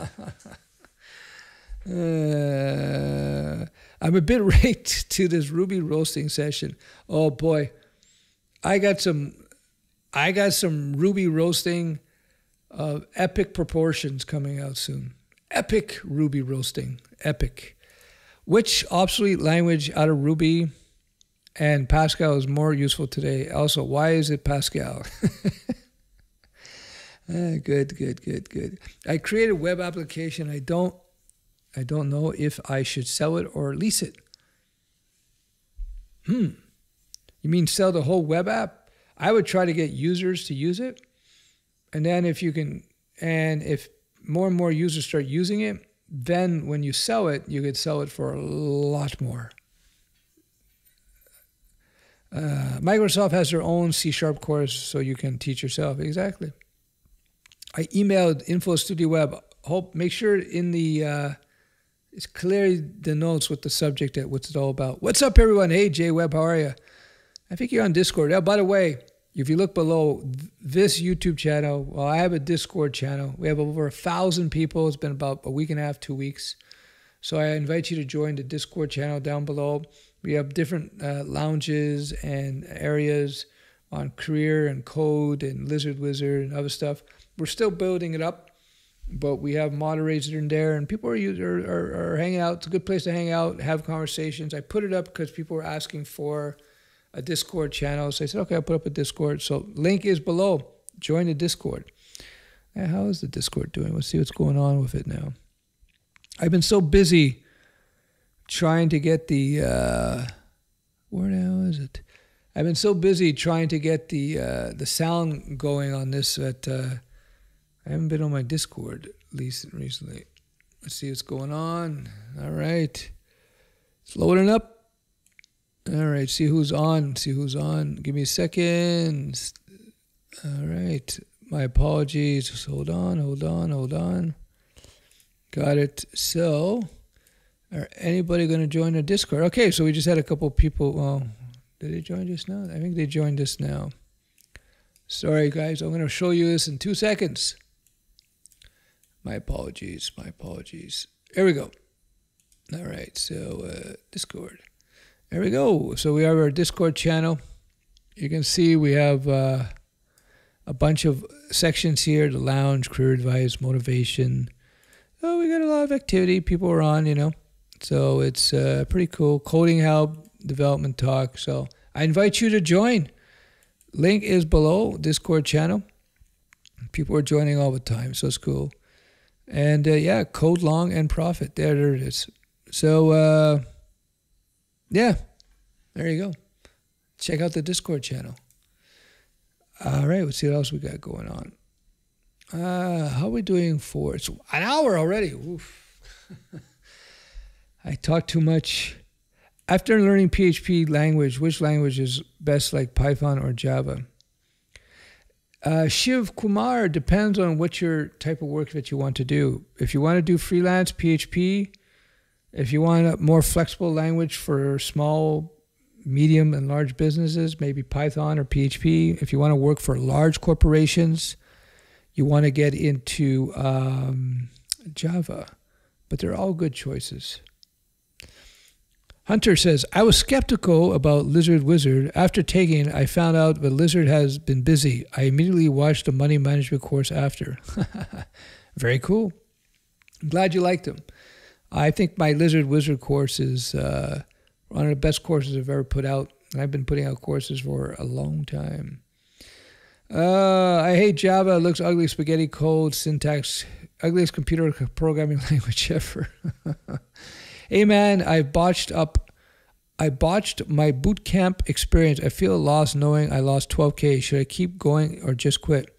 uh, I'm a bit late to this Ruby roasting session. Oh boy, I got some, I got some Ruby roasting of epic proportions coming out soon. Epic Ruby roasting, epic. Which obsolete language out of Ruby and Pascal is more useful today. Also, why is it Pascal? ah, good, good, good, good. I created a web application. I don't, I don't know if I should sell it or lease it. Hmm. You mean sell the whole web app? I would try to get users to use it, and then if you can, and if more and more users start using it, then when you sell it, you could sell it for a lot more. Uh, Microsoft has their own C sharp course, so you can teach yourself. Exactly. I emailed Info Studio Web. Hope make sure in the uh, it's clearly the notes with the subject that what's it all about. What's up, everyone? Hey, Jay Web, how are you? I think you're on Discord. Oh, by the way, if you look below this YouTube channel, well, I have a Discord channel. We have over a thousand people. It's been about a week and a half, two weeks. So I invite you to join the Discord channel down below. We have different uh, lounges and areas on career and code and lizard wizard and other stuff. We're still building it up, but we have moderators in there and people are, are, are, hanging out. It's a good place to hang out, have conversations. I put it up because people were asking for a Discord channel. So I said, okay, I'll put up a Discord. So link is below. Join the Discord. Now, how is the Discord doing? Let's see what's going on with it now. I've been so busy trying to get the uh, where now is it? I've been so busy trying to get the uh, the sound going on this that uh, I haven't been on my Discord at least recently. Let's see what's going on. All right, it's loading up. All right, see who's on. See who's on. Give me a second. All right. My apologies. Just hold on, hold on, hold on. Got it. So, are anybody going to join the Discord? Okay, so we just had a couple people. Well, did they join just now? I think they joined us now. Sorry, guys. I'm going to show you this in two seconds. My apologies. My apologies. Here we go. All right. So, uh, Discord. There we go. So, we have our Discord channel. You can see we have uh, a bunch of sections here the lounge, career advice, motivation. Oh, we got a lot of activity. People are on, you know. So, it's uh, pretty cool. Coding help, development talk. So, I invite you to join. Link is below Discord channel. People are joining all the time, so it's cool. And uh, yeah, code long and profit. There, there it is. So uh, yeah, there you go. Check out the Discord channel. All right, let's see what else we got going on. Uh, how are we doing for it's an hour already? I talk too much. After learning PHP language, which language is best, like Python or Java? Uh, Shiv Kumar depends on what your type of work that you want to do. If you want to do freelance PHP, if you want a more flexible language for small, medium, and large businesses, maybe Python or PHP. If you want to work for large corporations, you want to get into um, Java. But they're all good choices. Hunter says, I was skeptical about Lizard Wizard. After taking I found out that Lizard has been busy. I immediately watched the money management course after. Very cool. I'm glad you liked them. I think my Lizard Wizard course is uh, one of the best courses I've ever put out. And I've been putting out courses for a long time. Uh, I hate Java. It looks ugly, spaghetti code, syntax, ugliest computer programming language ever. hey man, I botched up. I botched my boot camp experience. I feel lost knowing I lost 12k. Should I keep going or just quit?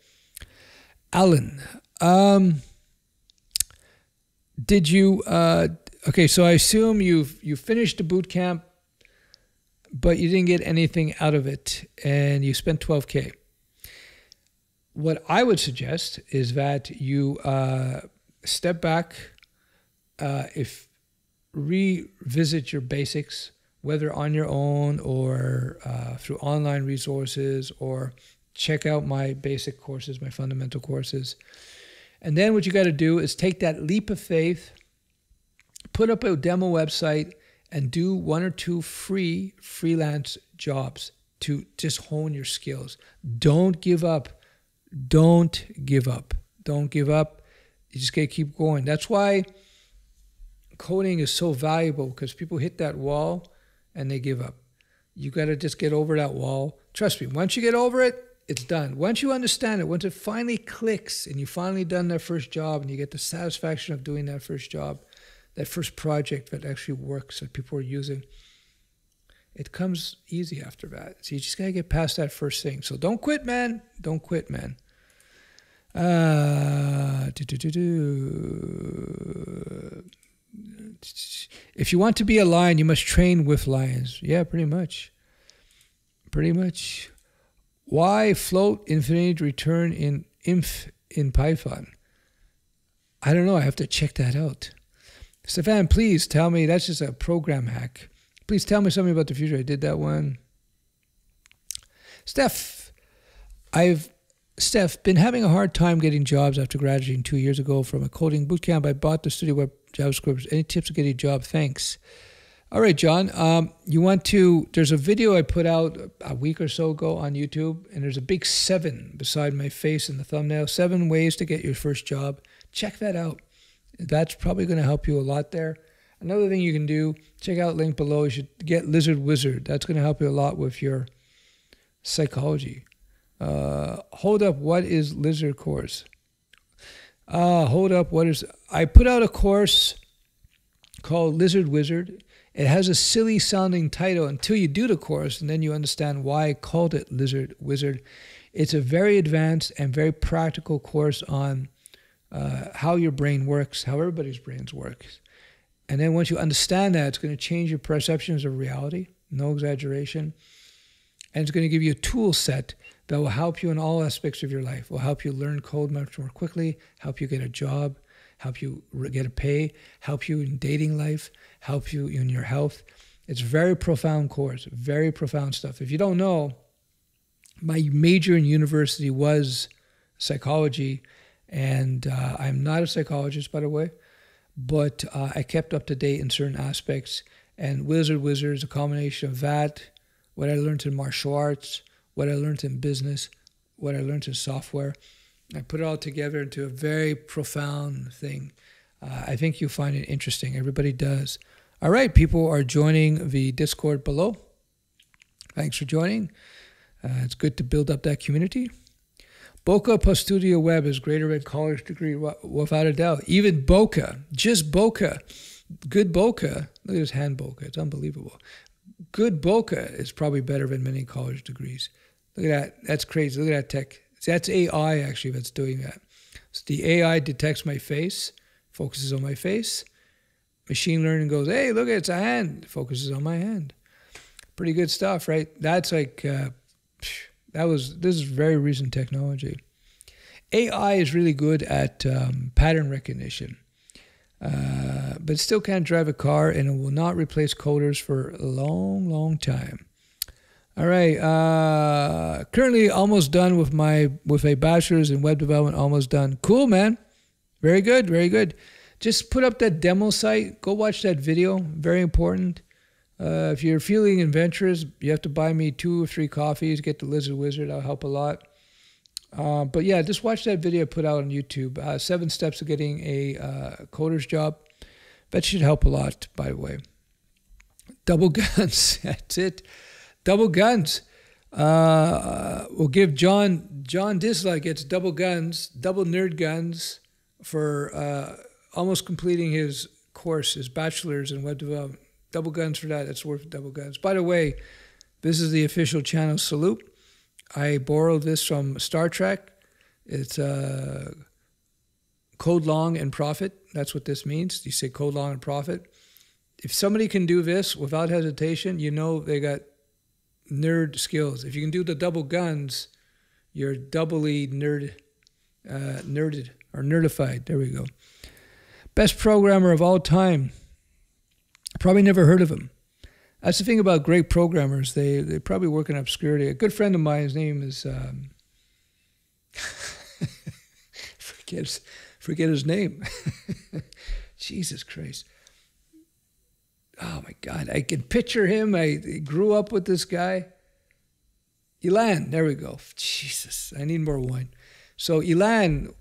Alan, um, did you? Uh, okay, so I assume you've you finished the boot camp, but you didn't get anything out of it, and you spent 12k. What I would suggest is that you uh, step back. Uh, if revisit your basics, whether on your own or uh, through online resources, or check out my basic courses, my fundamental courses. And then what you got to do is take that leap of faith, put up a demo website, and do one or two free freelance jobs to just hone your skills. Don't give up. Don't give up. Don't give up. You just got to keep going. That's why coding is so valuable because people hit that wall and they give up. You got to just get over that wall. Trust me, once you get over it, it's done. Once you understand it, once it finally clicks and you finally done that first job and you get the satisfaction of doing that first job, that first project that actually works that people are using, it comes easy after that. So you just got to get past that first thing. So don't quit, man. Don't quit, man. Uh, if you want to be a lion, you must train with lions. Yeah, pretty much. Pretty much. Why float infinite return in inf in Python? I don't know. I have to check that out. Stefan, please tell me. That's just a program hack. Please tell me something about the future. I did that one. Stef, I've Stef been having a hard time getting jobs after graduating two years ago from a coding bootcamp. I bought the Studio Web JavaScript. Any tips to getting a job? Thanks. All right, John. Um, you want to? There's a video I put out a week or so ago on YouTube, and there's a big seven beside my face in the thumbnail. Seven ways to get your first job. Check that out. That's probably going to help you a lot there. Another thing you can do, check out link below. You should get Lizard Wizard. That's going to help you a lot with your psychology. Uh, hold up, what is Lizard course? Uh, hold up, what is. I put out a course called Lizard Wizard. It has a silly sounding title until you do the course, and then you understand why I called it Lizard Wizard. It's a very advanced and very practical course on uh, how your brain works, how everybody's brains work. And then once you understand that, it's going to change your perceptions of reality. no exaggeration. And it's going to give you a tool set that will help you in all aspects of your life. Will help you learn code much more quickly, help you get a job, help you get a pay, help you in dating life, help you in your health. It's very profound course, very profound stuff. If you don't know, my major in university was psychology, and uh, I'm not a psychologist, by the way, but uh, I kept up to date in certain aspects. And Wizard Wizard is a combination of that, what I learned in martial arts, what I learned in business, what I learned in software. I put it all together into a very profound thing. Uh, I think you'll find it interesting. Everybody does. All right, people are joining the Discord below. Thanks for joining. Uh, it's good to build up that community. Bokeh Postudio Web is greater than college degree without a doubt. Even Bokeh, just Bokeh, good Bokeh. Look at his hand Bokeh. It's unbelievable. Good Bokeh is probably better than many college degrees. Look at that. That's crazy. Look at that tech. That's AI actually that's doing that. So the AI detects my face, focuses on my face. Machine learning goes, hey, look, it's a hand, focuses on my hand. Pretty good stuff, right? That's like, uh, that was, this is very recent technology. AI is really good at um, pattern recognition, uh, but still can't drive a car and it will not replace coders for a long, long time. All right. Uh, currently almost done with my with a bachelor's in web development. Almost done. Cool, man. Very good. Very good. Just put up that demo site. Go watch that video. Very important. Uh, if you're feeling adventurous, you have to buy me two or three coffees. Get the Lizard Wizard. That'll help a lot. Uh, but yeah, just watch that video put out on YouTube. Uh, seven steps of getting a uh, coder's job. That should help a lot, by the way. Double guns. That's it. Double guns. Uh, we'll give John John Dislike gets double guns, double nerd guns for uh, almost completing his course, his bachelor's in web development. Double guns for that. That's worth double guns. By the way, this is the official channel salute. I borrowed this from Star Trek. It's uh, code long and profit. That's what this means. You say code long and profit. If somebody can do this without hesitation, you know they got nerd skills. If you can do the double guns, you're doubly nerd, uh, nerded or nerdified. There we go. Best programmer of all time. Probably never heard of him. That's the thing about great programmers. They they probably work in obscurity. A good friend of mine, his name is um, forget forget his name. Jesus Christ oh my God, I can picture him. I grew up with this guy. Elan, there we go. Jesus, I need more wine. So Elan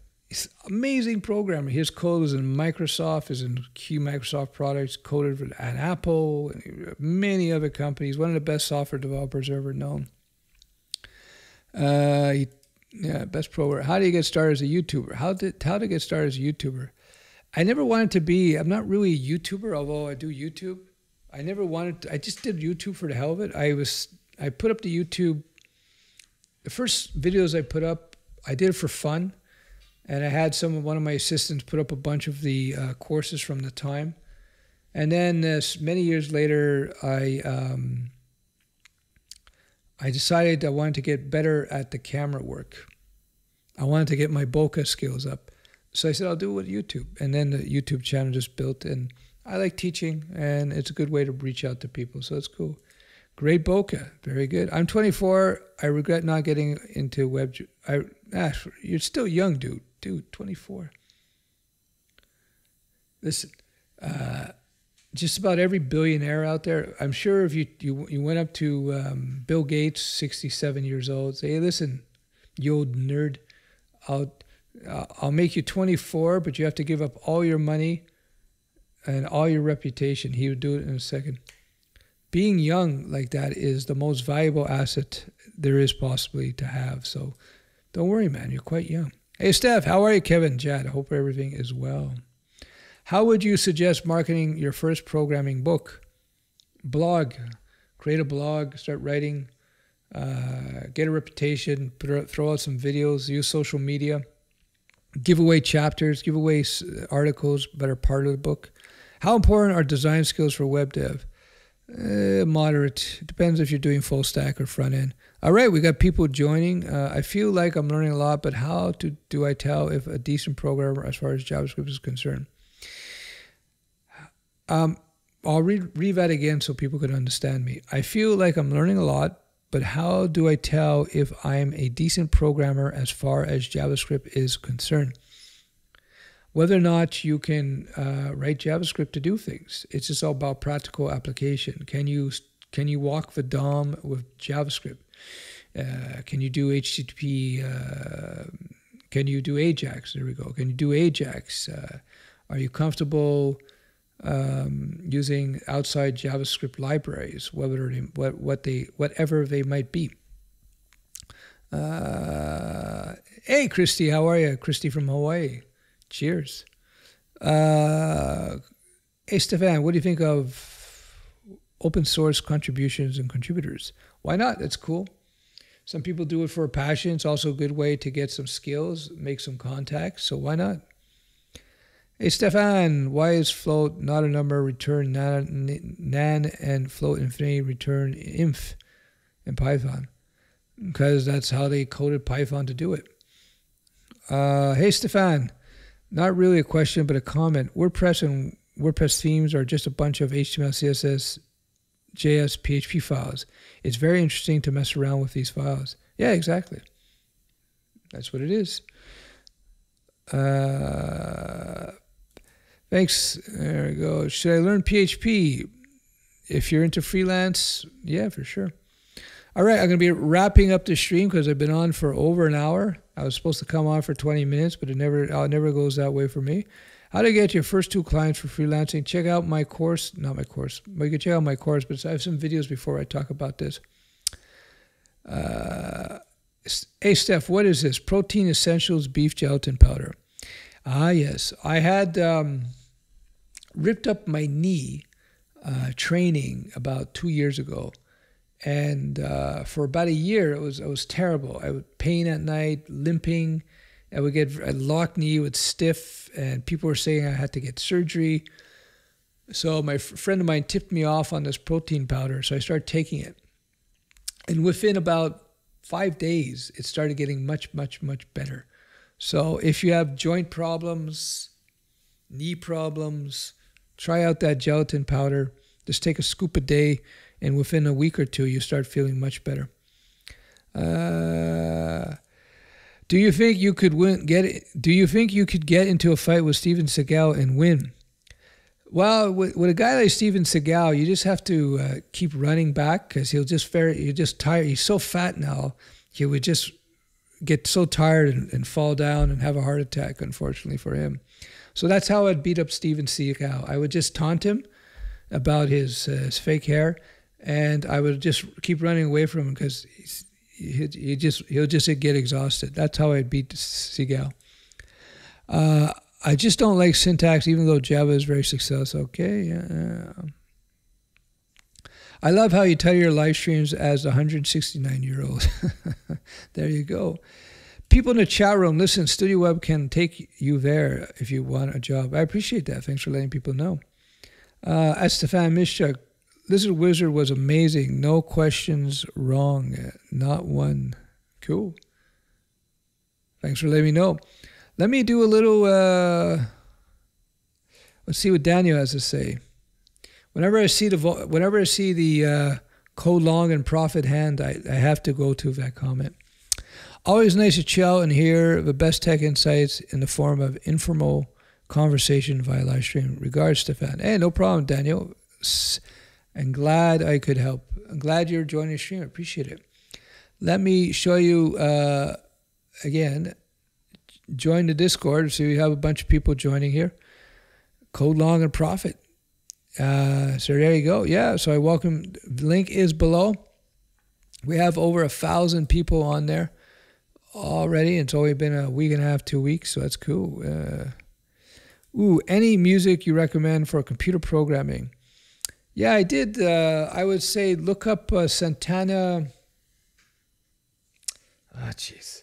amazing programmer. His code is in Microsoft, is in key Microsoft products, coded at Apple, and many other companies. One of the best software developers ever known. Uh, he, yeah, best programmer. How do you get started as a YouTuber? How did how to get started as a YouTuber? I never wanted to be, I'm not really a YouTuber, although I do YouTube. I never wanted to, I just did YouTube for the hell of it. I was, I put up the YouTube, the first videos I put up, I did it for fun. And I had some, one of my assistants put up a bunch of the uh, courses from the time. And then uh, many years later, I, um, I decided I wanted to get better at the camera work. I wanted to get my bokeh skills up. So I said, I'll do it with YouTube. And then the YouTube channel just built. And I like teaching, and it's a good way to reach out to people. So it's cool. Great bokeh. Very good. I'm 24. I regret not getting into web. I, ah, you're still young, dude. Dude, 24. Listen, uh, just about every billionaire out there. I'm sure if you you, you went up to um, Bill Gates, 67 years old, say, hey, listen, you old nerd, I'll uh, I'll make you 24, but you have to give up all your money and all your reputation. He would do it in a second. Being young like that is the most valuable asset there is possibly to have. So don't worry, man. You're quite young. Hey, Stef, how are you, Kevin? Jad, I hope everything is well. How would you suggest marketing your first programming book? Blog. Create a blog, start writing, uh, get a reputation, throw out some videos, use social media give away chapters, give away articles that are part of the book. How important are design skills for web dev? Uh, moderate. Depends if you're doing full stack or front end. All right, we got people joining. Uh, I feel like I'm learning a lot, but how to, do I tell if a decent programmer as far as JavaScript is concerned? Um, I'll read, read that again so people can understand me. I feel like I'm learning a lot, but how do I tell if I'm a decent programmer as far as JavaScript is concerned? Whether or not you can uh, write JavaScript to do things, it's just all about practical application. Can you can you walk the DOM with JavaScript? Uh, can you do HTTP? Uh, can you do AJAX? There we go. Can you do AJAX? Uh, are you comfortable um, using outside JavaScript libraries, whether they, what what they whatever they might be. Uh, hey, Christy, how are you? Christy from Hawaii. Cheers. Uh, hey, Stefan, what do you think of open source contributions and contributors? Why not? That's cool. Some people do it for a passion. It's also a good way to get some skills, make some contacts. So why not? Hey Stefan, why is float not a number return nan, and float infinity return inf in Python? Because that's how they coded Python to do it. Uh, hey Stefan, not really a question but a comment. WordPress and WordPress themes are just a bunch of HTML, CSS, JS, PHP files. It's very interesting to mess around with these files. Yeah, exactly. That's what it is. Uh, Thanks. There we go. Should I learn PHP? If you're into freelance, yeah, for sure. All right, I'm going to be wrapping up the stream because I've been on for over an hour. I was supposed to come on for 20 minutes, but it never it never goes that way for me. How to get your first two clients for freelancing? Check out my course, not my course, but you can check out my course. But I have some videos before I talk about this. Uh, hey, Stef, what is this? Protein Essentials Beef Gelatin Powder. Ah, yes. I had. Um, ripped up my knee uh, training about two years ago. And uh, for about a year, it was it was terrible. I would pain at night, limping. I would get a locked knee, would stiff, and people were saying I had to get surgery. So my friend of mine tipped me off on this protein powder, so I started taking it. And within about five days, it started getting much, much, much better. So if you have joint problems, knee problems, Try out that gelatin powder. Just take a scoop a day, and within a week or two, you start feeling much better. Uh, do you think you could win? Get? Do you think you could get into a fight with Steven Seagal and win? Well, with, with a guy like Steven Seagal, you just have to uh, keep running back because he'll just very, you're just tired. He's so fat now, he would just get so tired and, and fall down and have a heart attack. Unfortunately for him. So that's how I'd beat up Steven Seagal. I would just taunt him about his, uh, his fake hair, and I would just keep running away from him because he, just he'll just get exhausted. That's how I'd beat Seagal. Uh, I just don't like syntax, even though Java is very successful. Okay. I love how you title your live streams as 169 year old. there you go people in the chat room, listen, Studio Web can take you there if you want a job. I appreciate that. Thanks for letting people know. Uh, as Stefan Mischook, Lizard Wizard was amazing. No questions wrong. Not one. Cool. Thanks for letting me know. Let me do a little, uh, let's see what Daniel has to say. Whenever I see the, whenever I see the uh, code long and profit hand, I, I have to go to that comment. Always nice to chill and hear the best tech insights in the form of informal conversation via live stream. Regards, Stefan. Hey, no problem, Daniel. I'm glad I could help. I'm glad you're joining the stream. I appreciate it. Let me show you uh, again. Join the Discord. So we have a bunch of people joining here. Code long and profit. Uh, so there you go. Yeah. So I welcome. Link is below. We have over a thousand people on there already. It's only been a week and a half, two weeks, so that's cool. Uh, ooh, any music you recommend for computer programming? Yeah, I did. Uh, I would say look up uh, Santana. Ah, oh, jeez,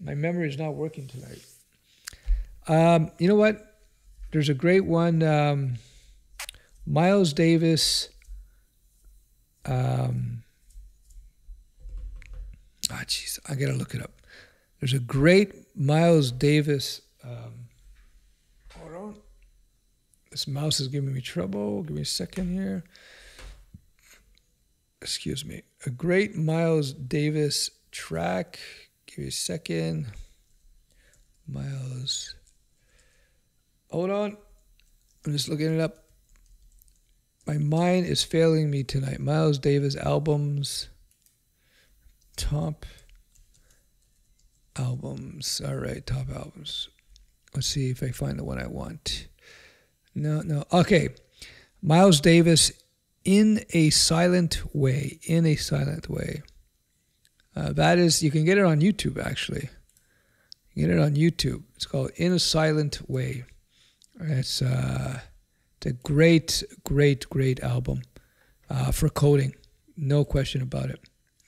my memory is not working tonight. Um, you know what? There's a great one. Um, Miles Davis. Um, ah, jeez, I gotta look it up. There's a great Miles Davis. Um, hold on. This mouse is giving me trouble. Give me a second here. Excuse me. A great Miles Davis track. Give me a second. Miles. Hold on. I'm just looking it up. My mind is failing me tonight. Miles Davis albums. Top albums. All right, top albums. Let's see if I find the one I want. No, no. Okay. Miles Davis in a silent way. In a silent way. Uh, that is, you can get it on YouTube actually. You get it on YouTube. It's called In a Silent Way. It's, uh, it's a great, great, great album uh, for coding. No question about it.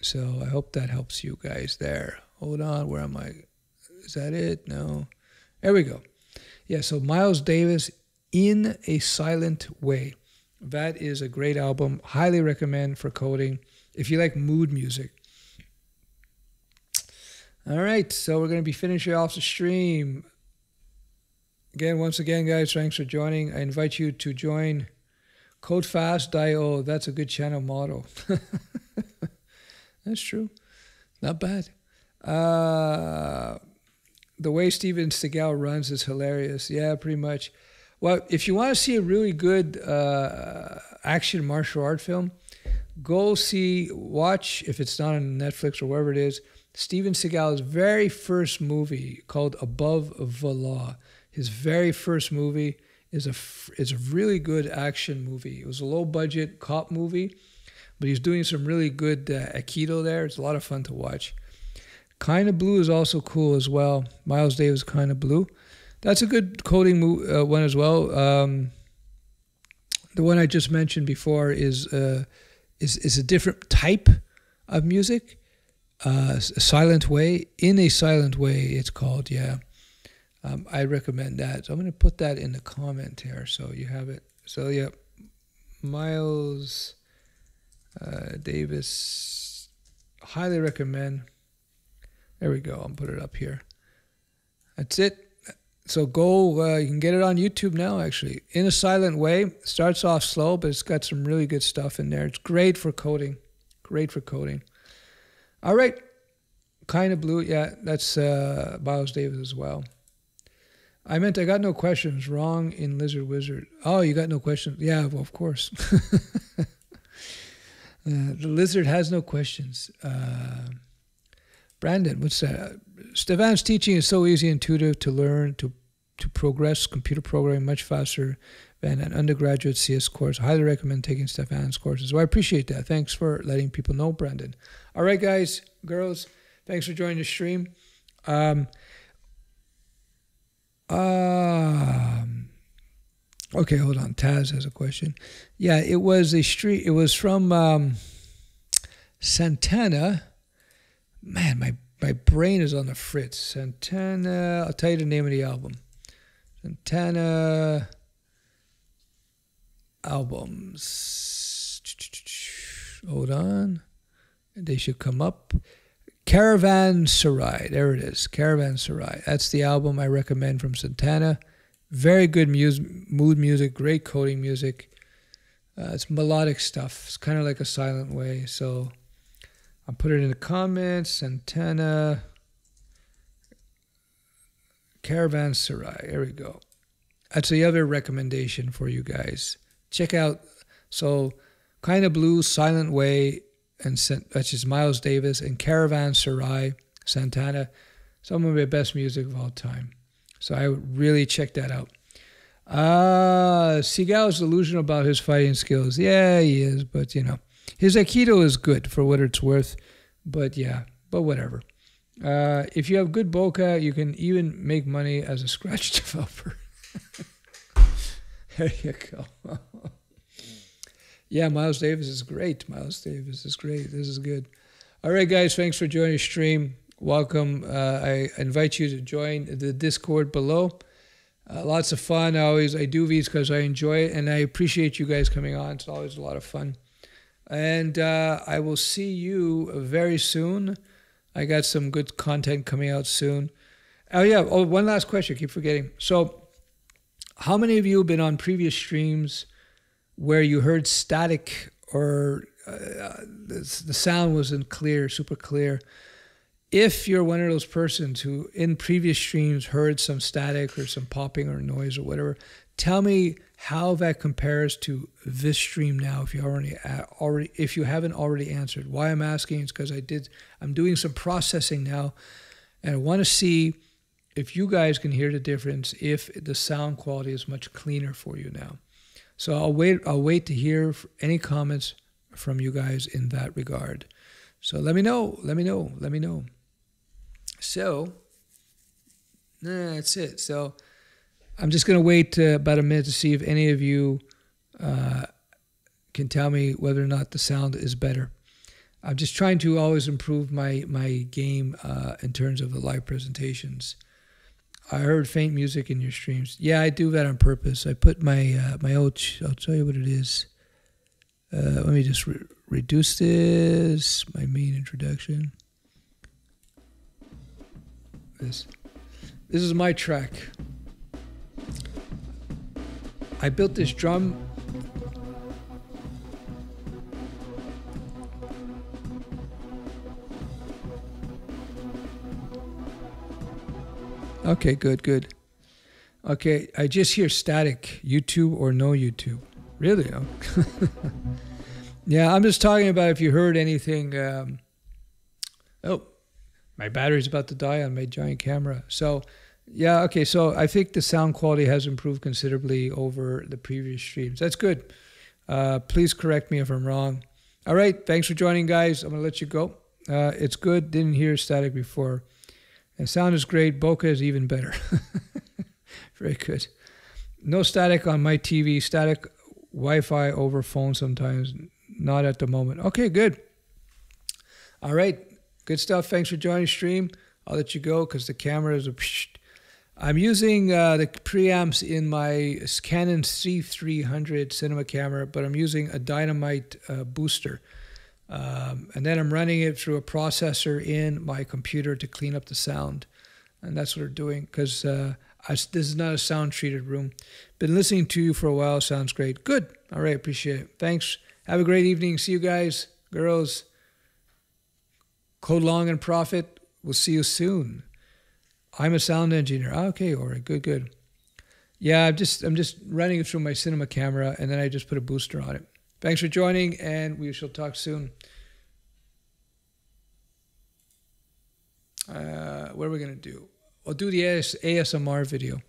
So I hope that helps you guys there. Hold on, where am I? Is that it? No. There we go. Yeah, so Miles Davis in a silent way. That is a great album. Highly recommend for coding if you like mood music. All right, so we're going to be finishing off the stream. Again, once again, guys, thanks for joining. I invite you to join Code Fast CodeFast.io. That's a good channel model. That's true. Not bad. Uh, the way Steven Seagal runs is hilarious. Yeah, pretty much. Well, if you want to see a really good uh, action martial art film, go see, watch, if it's not on Netflix or wherever it is, Steven Seagal's very first movie called Above the Law. His very first movie is a is a really good action movie. It was a low budget cop movie, but he's doing some really good uh, aikido there. It's a lot of fun to watch. Kind of Blue is also cool as well. Miles Davis, Kind of Blue. That's a good coding uh, one as well. Um, the one I just mentioned before is uh, is is a different type of music, uh, a silent way. In a silent way, it's called. Yeah, um, I recommend that. So I'm going to put that in the comment here, so you have it. So yeah, Miles uh, Davis, highly recommend. There we go. I'll put it up here. That's it. So go. Uh, you can get it on YouTube now. Actually, in a silent way. Starts off slow, but it's got some really good stuff in there. It's great for coding. Great for coding. All right. Kind of blue. Yeah, that's uh, Miles Davis as well. I meant I got no questions. Wrong in Lizard Wizard. Oh, you got no questions? Yeah, well, of course. uh, the lizard has no questions. Uh, Brandon, what's that? Stefan's teaching is so easy and intuitive to learn, to, to progress computer programming much faster than an undergraduate CS course. I highly recommend taking Stefan's courses. Well, I appreciate that. Thanks for letting people know, Brandon. All right, guys, girls, thanks for joining the stream. Um, um, okay, hold on. Taz has a question. Yeah, it was a street. It was from um, Santana man, my my brain is on the fritz. Santana. I'll tell you the name of the album. Santana albums. Hold on. They should come up. Caravanserai. There it is. Caravanserai. That's the album I recommend from Santana. Very good music, mood music, great coding music. Uh, it's melodic stuff. It's kind of like a silent way. So I'll put it in the comments. Santana Caravanserai. There we go. That's the other recommendation for you guys. Check out so kind of blue, Silent Way, and that's just Miles Davis and Caravanserai, Santana. Some of the best music of all time. So I would really check that out. Uh Seagal's delusional about his fighting skills. Yeah, he is, but you know. His Aikido is good for what it's worth, but yeah, but whatever. Uh, if you have good bokeh, you can even make money as a Scratch developer. there you go. yeah, Miles Davis is great. Miles Davis is great. This is good. All right, guys, thanks for joining the stream. Welcome. Uh, I invite you to join the Discord below. Uh, lots of fun. I always I do these because I enjoy it, and I appreciate you guys coming on. It's always a lot of fun. And uh, I will see you very soon. I got some good content coming out soon. Oh, yeah. Oh, one last question. I keep forgetting. So, how many of you have been on previous streams where you heard static or uh, the, the sound wasn't clear, super clear? If you're one of those persons who in previous streams heard some static or some popping or noise or whatever, tell me how that compares to this stream now if you already already if you haven't already answered. Why i'm asking is because i did i'm doing some processing now and i want to see if you guys can hear the difference if the sound quality is much cleaner for you now. So i'll wait i'll wait to hear any comments from you guys in that regard. So let me know let me know let me know. So that's it. So I'm just going to wait uh, about a minute to see if any of you uh, can tell me whether or not the sound is better. I'm just trying to always improve my my game uh, in terms of the live presentations. I heard faint music in your streams. Yeah, I do that on purpose. I put my uh, my old. I'll tell you what it is. Uh, let me just re reduce this. My main introduction. This. This is my track. I built this drum. Okay, good, good. Okay, I just hear static. YouTube or no YouTube? Really? Oh. yeah, I'm just talking about if you heard anything. Um, oh, my battery's about to die on my giant camera. So yeah, okay. So I think the sound quality has improved considerably over the previous streams. That's good. Uh, please correct me if I'm wrong. All right. Thanks for joining, guys. I'm going to let you go. Uh, it's good. Didn't hear static before. And sound is great. Bokeh is even better. Very good. No static on my TV. Static Wi Fi over phone sometimes. Not at the moment. Okay, good. All right. Good stuff. Thanks for joining stream. I'll let you go because the camera is a. I'm using uh, the preamps in my Canon C300 cinema camera, but I'm using a Dynamite uh, booster. Um, and then I'm running it through a processor in my computer to clean up the sound. And that's what we're doing because uh, this is not a sound treated room. Been listening to you for a while. Sounds great. Good. All right. Appreciate it. Thanks. Have a great evening. See you guys, girls. Code long and profit. We'll see you soon. I'm a sound engineer. Ah, okay, all right, good, good. Yeah, I'm just I'm just running it through my cinema camera, and then I just put a booster on it. Thanks for joining, and we shall talk soon. Uh, what are we gonna do? I'll do the AS, ASMR video.